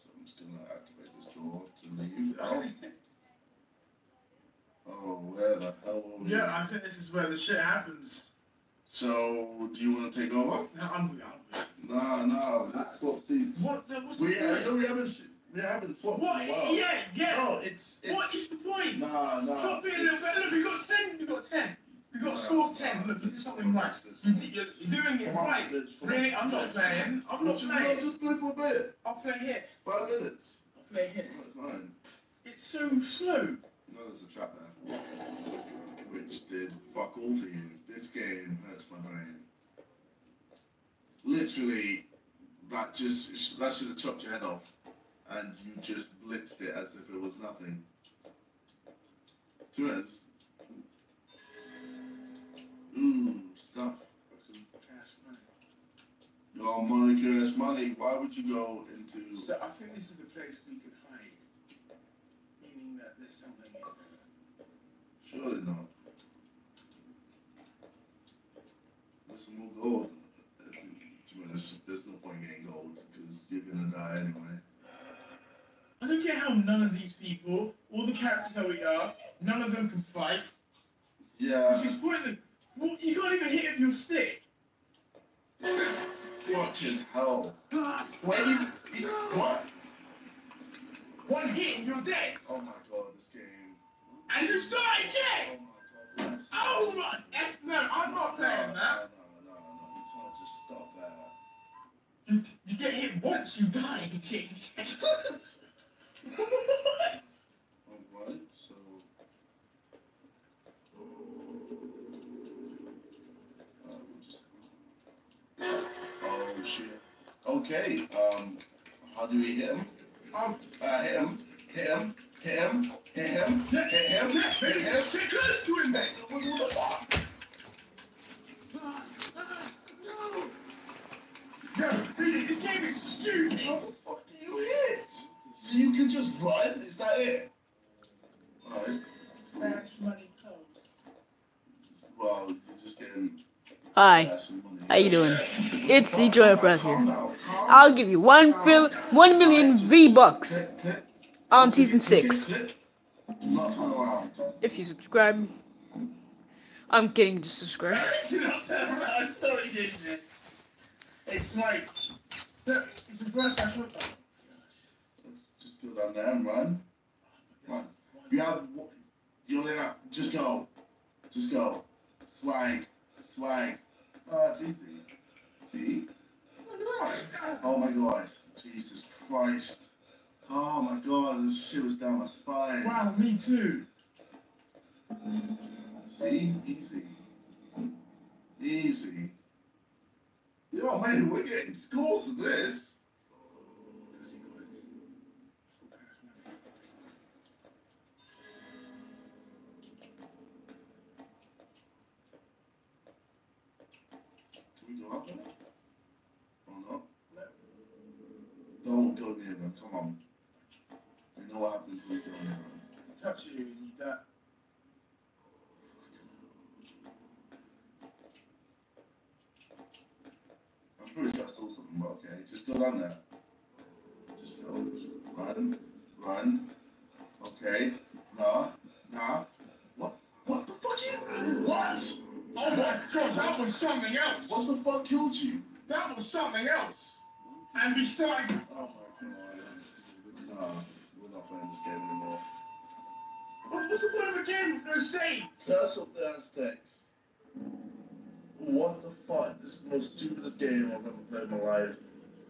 So I'm just gonna activate this door to leave. Oh. Oh, where the hell are we? Yeah, I think this is where the shit happens. So, do you want to take over? No, I'm. I'm. Nah, nah, let's swap seats. What? The, what's the We, point? we haven't, we haven't swapped What? in a while. Yeah, yeah. No, it's, it's. What is the point? Nah, nah. Stop being a little bit. Look, we got ten. We got ten. We got a score of ten. Look, you did something right. You you're doing it right. Really? I'm not playing. I'm not playing. just play for a bit. I'll play here. Five minutes. I'll play here. Fine. It's so slow. No, there's a trap there. Which did fuck all to you. This game hurts my brain. Literally, that just, that should have chopped your head off. and you just blitzed it as if it was nothing. Tunes. Ooh, stuff. Some cash money. Cash money. Why would you go into? So I think this is the place we can hide. Meaning that there's something in there. Surely not. There's some more gold. Honest, there's no point getting gold because you're gonna die anyway. I don't get how none of these people, all the characters that we are, none of them can fight. Yeah. Which is you can't even hit with your stick. Fucking hell. Where is What? One hit and you're dead. Oh my god, this game. And you start Oh again. my god. Oh my. F- No, I'm not playing no, that. No, no, no, no. You can't just stop that. You, you get hit once, you die. <laughs> <laughs> Alright, so. Uh, we'll just- Oh shit. Okay, um, how do we hit him? um, Uh, him, him, him, him, him, him. get close to him, mate. Fuck? No, really, this game is stupid. How the fuck do you hit? So you can just run? Is that it? Alright, Cash money cold. well, you're just getting Hi, cash and money. how you doing? It's the Joy Press here. Calm down, calm I'll give you one fil- one million V bucks on season six Not turn around. if you subscribe. I'm kidding, just subscribe. Do not turn around. I started getting it. It's like, it's the first I put. Let's just go down there and run. Run. You have, you only have, just go. Just go. Swag. Swag. Oh, it's easy. See? Oh my god. Jesus Christ. Oh my god, this shit was down my spine. Wow, me too. See? Easy. Easy. Yo, man, we're getting scores of this. Don't go near them, come on. We know what happens when we go near them. Touch you and you die. I'm pretty sure I saw something, but okay. Just go down there. Just go. Run. Run. Okay. Nah. Nah. What? What the fuck you? What? Oh my god, that was something else. What the fuck killed you? That was something else. And started. Oh my god. Nah. We're not playing this game anymore. What's the point of a game with no save? Curse of the Aztecs. What the fuck? This is the most stupidest game I've ever played in my life.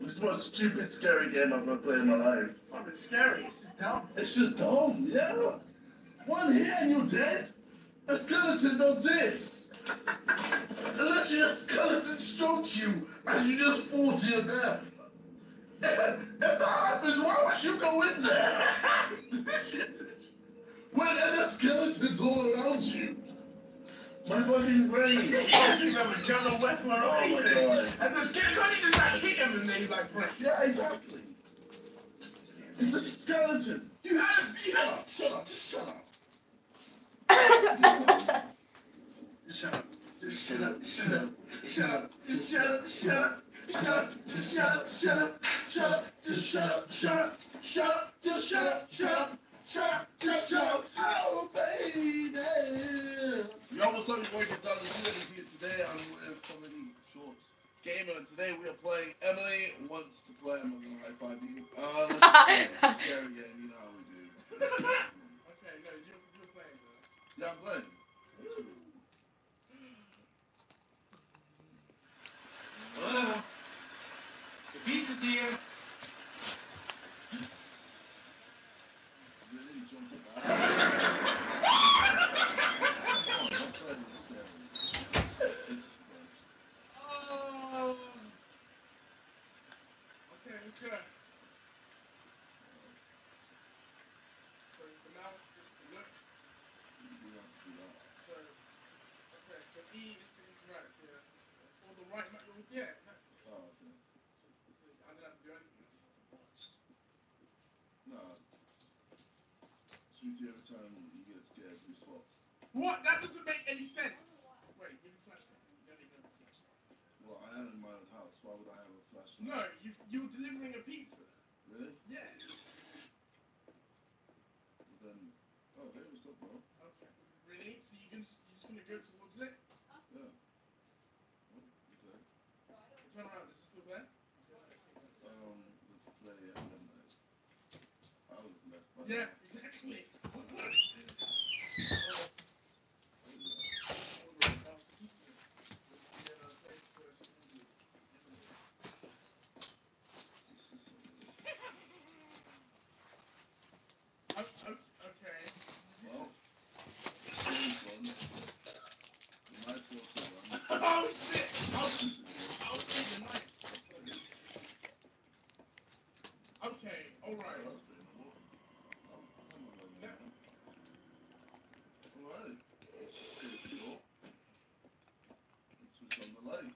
This is the most stupid, scary game I've ever played in my life. It's not scary. It's just dumb. It's just dumb, yeah. One hit and you're dead. A skeleton does this. Unless your skeleton strokes you and you just fall to your death. If, if that happens, why would you go in there? when there's skeletons all around you. My fucking brain. He doesn't have a gun or weapon or Oh my anything. And the scarecrow just like hit him and then he's like, break. Yeah, exactly. It's a skeleton. You had a you Shut up, shut up, just shut up. Shut up. Just shut up. Shut up. Shut up. Just shut up. Shut up. Shut up. Just shut up. Shut up. Shut up. Just shut up. Shut up. Shut up, just shut up, shut up, shut up, just shut up. Oh, baby. Yo, what's up, your boy Gonzalez? You guys here today on with Comedy Shorts Gamer. And today we are playing Emily Wants to Play. I'm not gonna high five you. Uh, let's play. It's scary game, you know how we do. Okay, no, you're, you're playing, bro. Yeah, I'm playing. Oh. The pizza dear. Really jumped at that. Oh, that's right, it's scary. Jesus Christ. Oh. Okay, let's go. mouse is to look. You have to do that. So, okay, so E is to interact, yeah. For the right mouse, yeah. that- Oh, okay. so- so I don't have to do anything. No. Sweetie, every time you get scared, we swap. What? That doesn't make any sense. Wait, give me flashlight. You don't even a flashlight. Well, I am in my own house. Why would I have a flashlight? No, you you were delivering a pizza. Really? Yeah. Well, then, oh, hey, what's up, bro? Okay. Really? So you can just, you're just gonna go towards it? Yeah. Okay. Turn around. Is it still there? Um, let's play Eminem Night. I was left by Yeah, exactly. O- o- Okay. Well, this one. You might also run. Oh shit! I'll I'll see the knife. Okay, alright. Alright. Let's go. Let's switch on the light.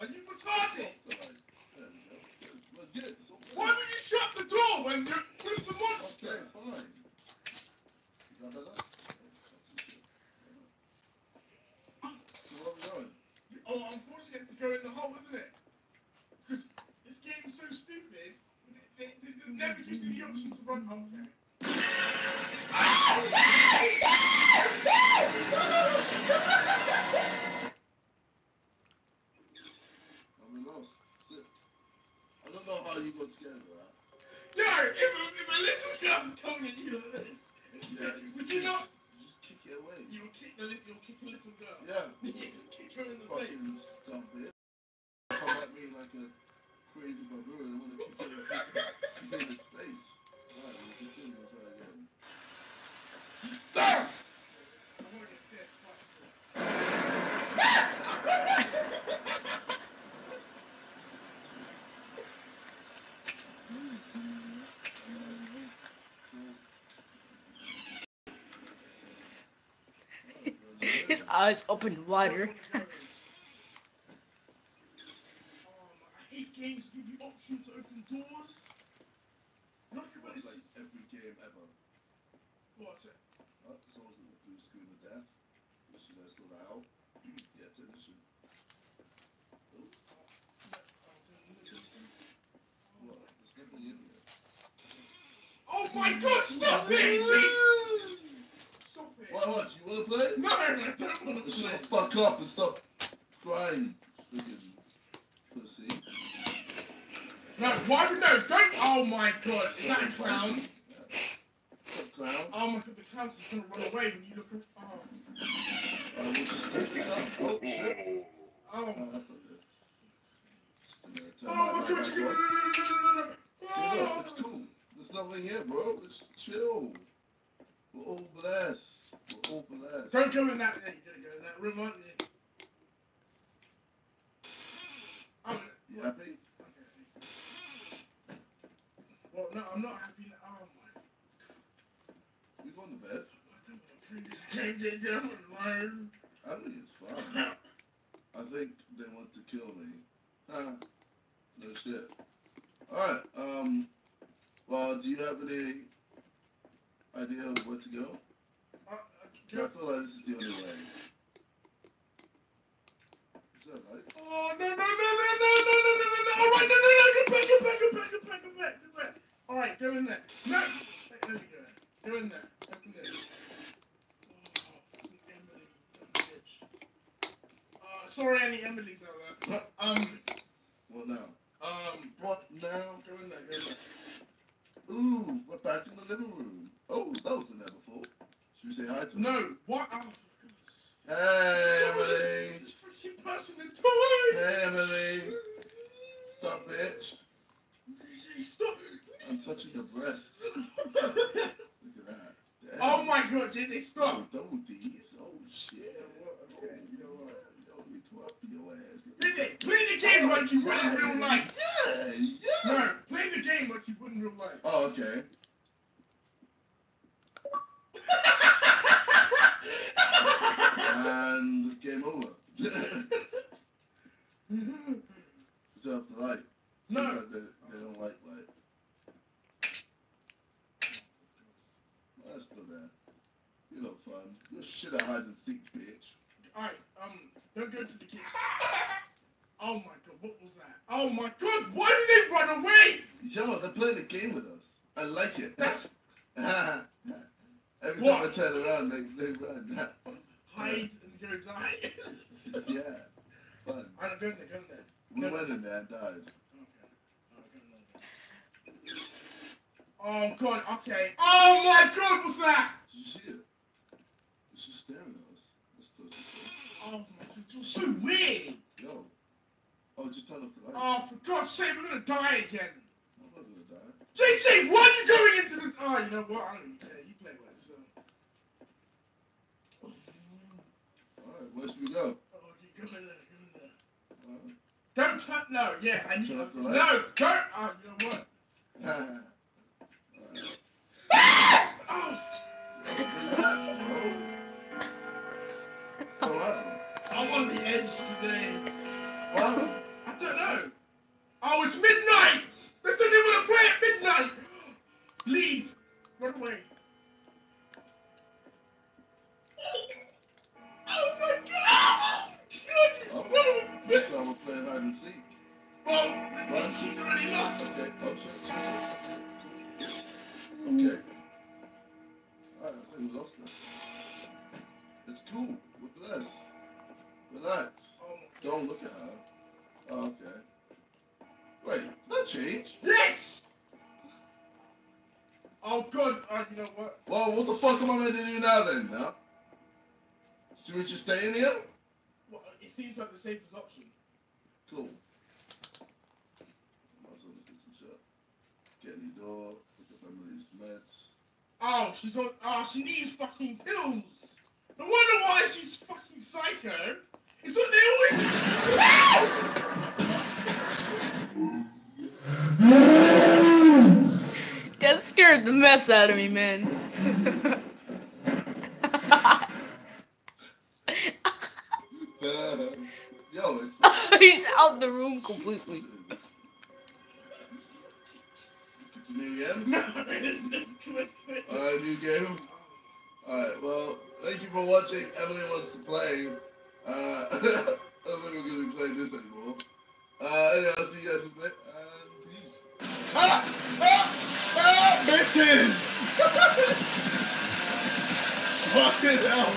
Are you retarded? The light. There we go. Good. Well, yeah, it's all Why would you shut the door when the monster? Okay, fine. Is that better? So where are we going? Oh, unfortunately, it's to go in the hole, isn't it? Because this game is so stupid. Never gives you the option to run. Okay. We lost? I don't know how you got scared of that sorry. If my you. Yeah, you, you know? Just kick your away. You kick the little, girl. Yeah. you kick her in the face. Dumb. Come at me like a crazy barbarian. I'm to kick her in the face. Again. Ah! Eyes open wider. Um, I hate games that give you options to open doors. Look at That's this. like every game ever. What's it? Oh, it's always a blue screen of death. This should I sort that out? Yeah, technician. What? There's nothing in here. Oh my god, stop it! Please! Stop it! What, what? You wanna play? No, I don't want to Just play. shut the fuck up and stop crying. Freaking pussy. No, why would no? Don't! Oh my god, is that a clown? Stop clown. Oh my god, the clown's just gonna run away when you look at. Oh. I will just take up. Oh shit. Oh. Oh, that's oh. not good. Just gonna oh, turn Oh my god, you on. See, Oh. it's cool. There's nothing here, bro. It's chill. We're all blessed. We're all blessed. Don't go in that. Room, you? I'm. You happy? Well, no, I'm not happy. now. Oh my. We going to bed? I don't want to play JJ. I'm. I think it's fun. I think they want to kill me. Huh? No shit. Alright, um, well, do you have any idea of where to go? I feel like this is the only way. Oh no no no no no no no no no! All right, no no no! Go back, go back, go back, go back, go back, go back. All right, go in there. No, there we go. Go in there. Open this. Uh, sorry, any Emily's out there. Um, What now? um, What now? go in there, go in there. Ooh, we're back in the living room. Oh, that wasn't there before. Should we say hi to her? No, what? Oh, Emily. This freaking person in toy. Hey, Emily. Stop, bitch. Stop. I'm touching your breasts. <laughs> Look at that. Damn. Oh my God, did they stop? Oh, double D's. Oh, shit. Okay, you know what? Yo, we twerp your ass. Did they play the game like you would in real life? Yeah, yeah. No, play the game like you would in real life. Oh, okay. <laughs> and game over. Turn off the light. No. Like they, they don't like light. Well, that's still there. You know, fun. You're shit at hide and seek, bitch. Alright, um, don't go to the kitchen. Oh my god, what was that? Oh my god, why did they run away? Yo, they're playing a game with us. I like it. That's <laughs> Every What? time I turn around, they, they run. hide and go die. <laughs> yeah. Fun. Go in there, go in there. We No. went in there and died. Okay. Alright, go in there. Oh god, okay. Oh my god, what's that? Did you see it? It's just staring at us. Close. Oh my god, you're so weird. Yo. Oh, just turn off the light. Oh, for God's sake, we're gonna die again. I'm not gonna die. JJ, why are you going into the. Oh, you know what? I don't even care. You play with it, so. Alright, where should we go? Oh, okay, go in there, go in there. Alright. Don't touch. No, yeah, I need. Turn off the No, don't. Oh, you know what? Oh, Relax, bro. Go on. I'm on the edge today. What? I don't know. Oh, it's midnight. They said they want to play at midnight. <gasps> Leave. Run away. Oh my God! God, you Oh, son of a looks bitch. like we're playing hide and seek. Well, What? she's already lost. Okay, shit. Okay. Alright, I think we lost this. It's cool. We're blessed. Relax. Don't look at her. Oh, okay. Wait, did that change? yes! Oh God, uh, you know what? Well, what the fuck am I meant to do now then, huh? Should we just stay in here? Well, it seems like the safest option. Cool. Might as well look at some shit. Get in the door, pick up Emily's meds. Oh, she's on. Oh, she needs fucking pills. No wonder why she's fucking psycho. It's what they always. That scared the mess out of me, man. <laughs> Yo, it's. <laughs> He's out the room completely. Continue again? it's just quit, quit. Alright, new game. Alright, well, thank you for watching. Emily wants to play. Uh, I don't going to be playing this anymore. Uh, anyway, I'll see you guys in a bit, and peace. Ah! Ah! Ah! Bitches! <laughs> Fucking hell!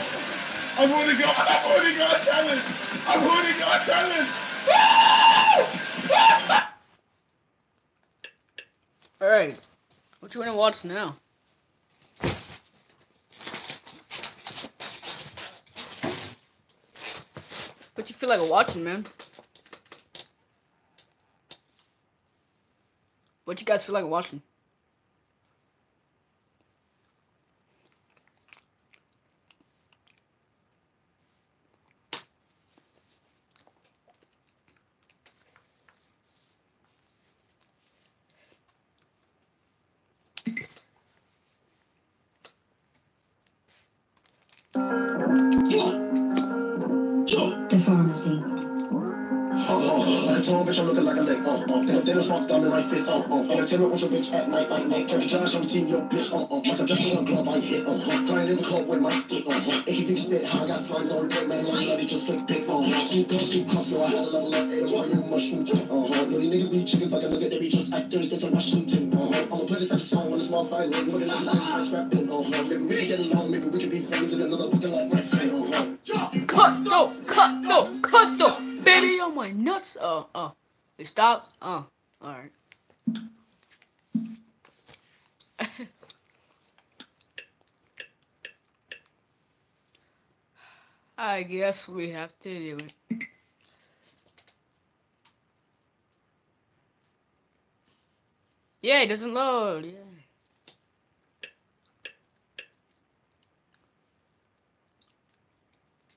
I've already got, I've already got talent! I've already got a talent! Ah! Alright. What you wanna watch now? What you feel like watching, man? What you guys feel like watching? Looking like a lick. Uh, uh, then it's rock down in my fist. Uh, uh, tenor, with your bitch at night, night, night. Try to Josh, I'm team your bitch. Uh, uh, my suggestion on club, I hit. Uh, uh, crying in the club with my stick. Uh, uh, AKB spit, how I got slimes on dick, man. Like, let just flick pick. Uh, uh, two girls, two cups, yo, I had a level up. Eight, why you mushroom? Uh, uh, yo, these niggas be chickens like a nugget, they be just actors, to Washington. Uh, uh, I'ma play this next song when it's small style, like, look at this, like, rapping. Uh, uh, maybe we can get along, maybe we can be friends in another fucking life, my friend. Uh, uh, Cut no, cut no, cut no, baby on my nuts. Oh, oh, they stop. Oh, all right. <laughs> I guess we have to do it. Yeah, it doesn't load. Yeah.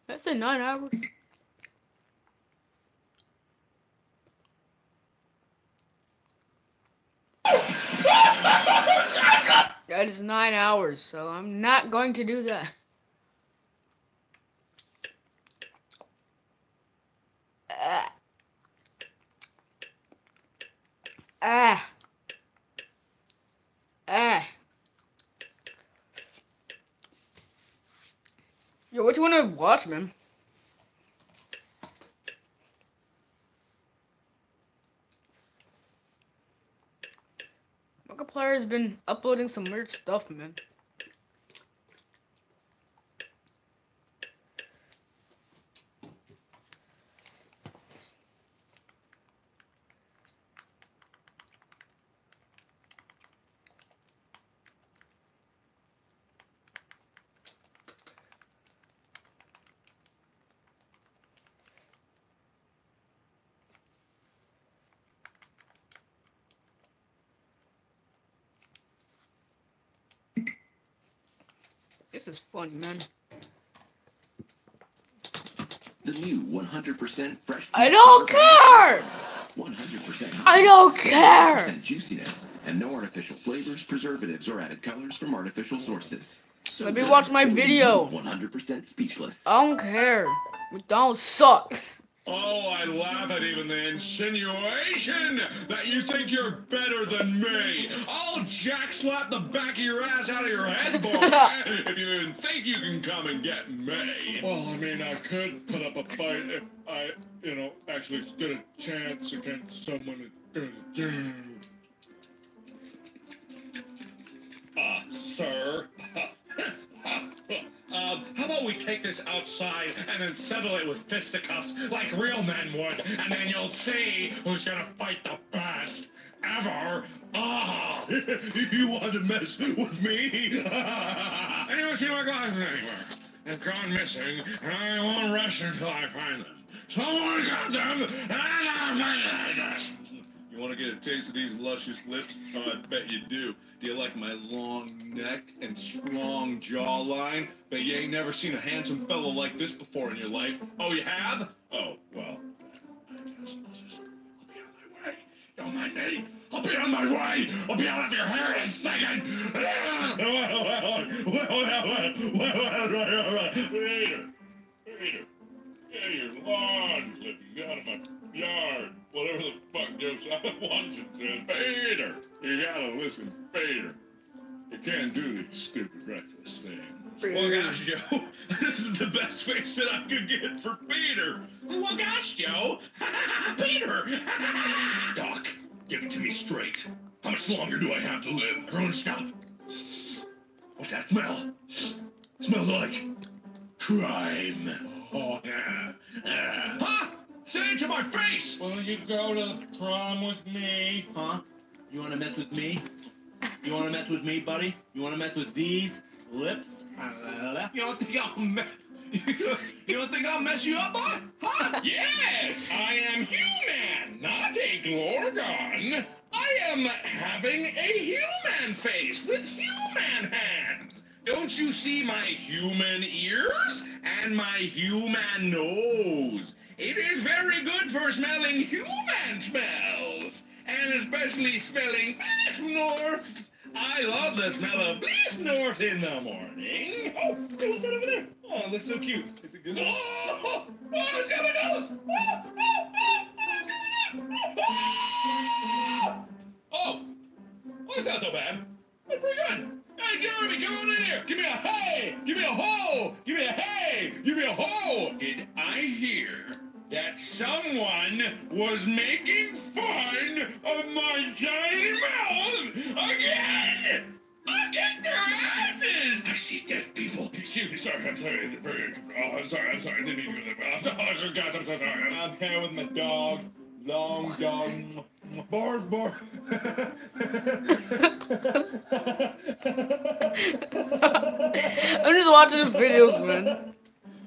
That's a nine hours. That is nine hours, so I'm not going to do that. Ah. Ah. Ah. Yo, which one did Watchmen? Markiplier has been uploading some weird stuff, man. This is funny, man. The new 100% fresh. I don't care! 100% I don't care! juiciness and no artificial flavors, preservatives, or added colors from artificial sources. So Let me watch my video. 100% speechless. I don't care. McDonald's sucks. Oh, I laugh at even the insinuation that you think you're better than me. I'll jack slap the back of your ass out of your head, boy, <laughs> if you even think you can come and get me. Well, I mean, I could put up a fight if I, you know, actually stood a chance against someone as good as you. Ah, sir. Um, how about we take this outside and then settle it with fisticuffs like real men would, and then you'll see who's gonna fight the best ever. Ah, <laughs> you want to mess with me? <laughs> I don't see my glasses anywhere. They've gone missing, and I won't rest until I find them. Someone got them, and I gotta find them. You want to get a taste of these luscious lips? Oh, I bet you do. Do you like my long neck and strong jawline? Bet you ain't never seen a handsome fellow like this before in your life. Oh, you have? Oh, well. My way. Don't mind me. I'll be on my way. I'll be out of your hair in a second. Peter, Peter, get your lawn clippings out of my yard. Whatever the fuck Josiah wants it says. Peter, you gotta listen, Peter. You can't do these stupid reckless things. Well, gosh, Joe, <laughs> this is the best face that I could get for Peter. Well, gosh, Joe, <laughs> Peter. <laughs> Doc, give it to me straight. How much longer do I have to live? Everyone stop. What's that smell? Smells like crime. Oh, yeah. yeah. Huh? Say it to my face! Will you go to the prom with me? Huh? You wanna mess with me? You wanna mess with me, buddy? You wanna mess with these lips? You don't think I'll mess... <laughs> You don't think I'll mess you up, boy? Huh? yes, I am human, not a Glorgon. I am having a human face with human hands. Don't you see my human ears and my human nose? It is very good for smelling human smells, and especially smelling Bleef North. I love the smell of Bleef North in the morning. Oh, hey, what's that over there? Oh, it looks so cute. It's a good. Oh, oh, oh it's got my nose. Oh, oh, oh, oh, oh. Oh, oh, it's not so bad. That's pretty good. Hey, Jeremy, come on in here. Give me a hey. Give me a ho. Give me a hey. Give me a ho. Did I hear that someone was making fun of my tiny mouth again? I kicked their asses! I see dead people. Excuse me, sorry, I'm sorry. Oh, I'm sorry, I'm sorry. I didn't mean to do that. Oh, God, I'm so sorry. I'm here with my dog. Long dog. Barf, barf. <laughs> I'm just watching his videos, man.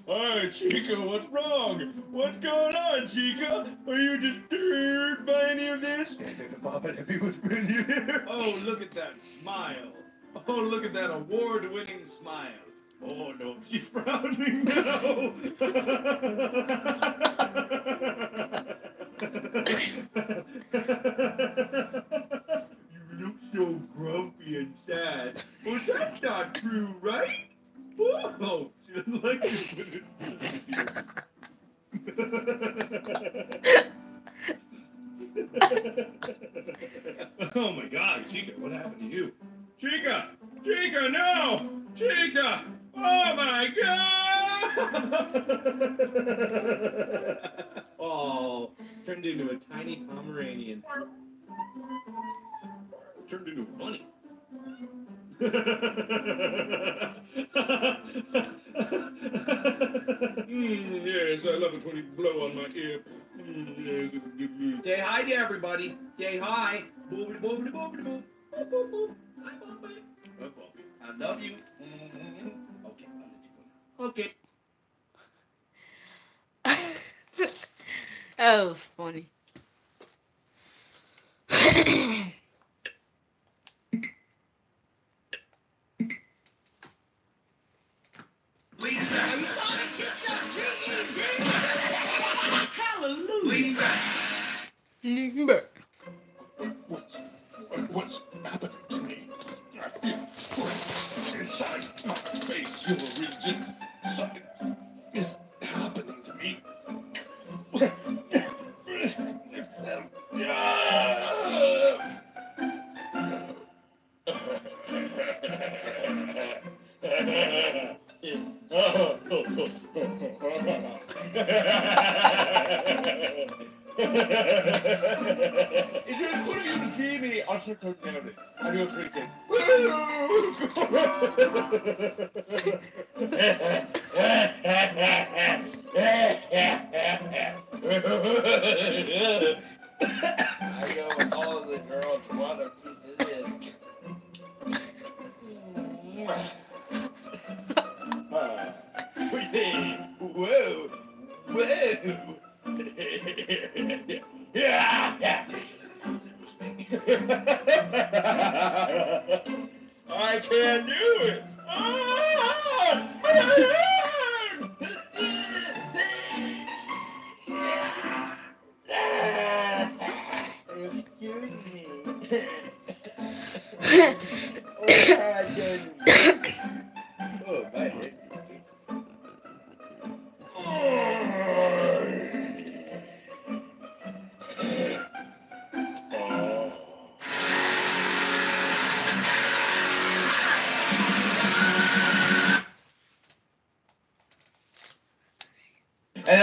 Hey, Chica, what's wrong? What's going on, Chica? Are you disturbed by any of this? <laughs> Oh, look at that smile. Oh, look at that award-winning smile. Oh, no, she's frowning now. <laughs> you look so grumpy and sad. Well, that's not true, right? Oh, like <laughs> Oh my God, Chica, what happened to you? Chica! Chica, no! Chica! Oh my God! <laughs> oh, turned into a tiny Pomeranian. Turned into a bunny. Mm, yes, I love it when you blow on my ear. Mm, yes. Say hi to everybody. Say hi. Boobity boobity boobity boo. Boop, boop, boop. Hi, Bobby. Hi, Bobby. I love you. Mm-hmm. Okay, I'll let you go. Okay. <laughs> that was funny. <clears throat> <laughs> Limber. What's, what's happening to me? I feel crushed inside my face. Your region. Something is happening to me. <laughs> If you're good of you to see me, I'll her down do appreciate it. <laughs> I go all the girls want a piece. Whoa! Whoa! <laughs> I can't do it. Excuse me. oh. <coughs> Oh, my head. And <coughs> oh.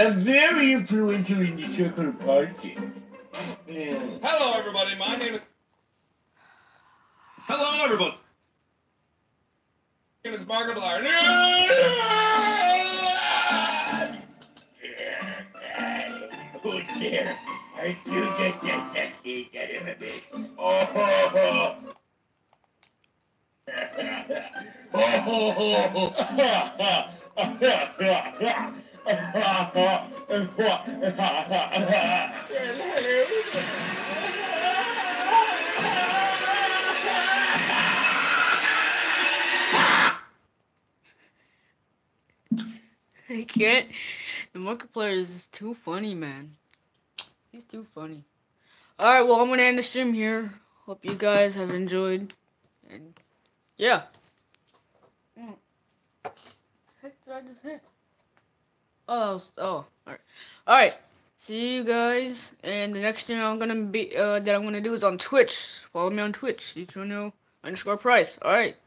I'm very influential in the circle party. Yeah. Hello, everybody. My name is. Hello, everybody. My name is Markiplier. Oh, dear. Aren't you just a sexy son of a bitch? Oh. I can't. The Markiplier is too funny, man. He's too funny. Alright, well, I'm going to end the stream here. Hope you guys have enjoyed. And, yeah. Mm. Heck did I just hit? Oh, oh, alright. Alright. See you guys. And the next thing I'm to be, uh, that I'm to do is on Twitch. Follow me on Twitch. Know underscore price. Alright.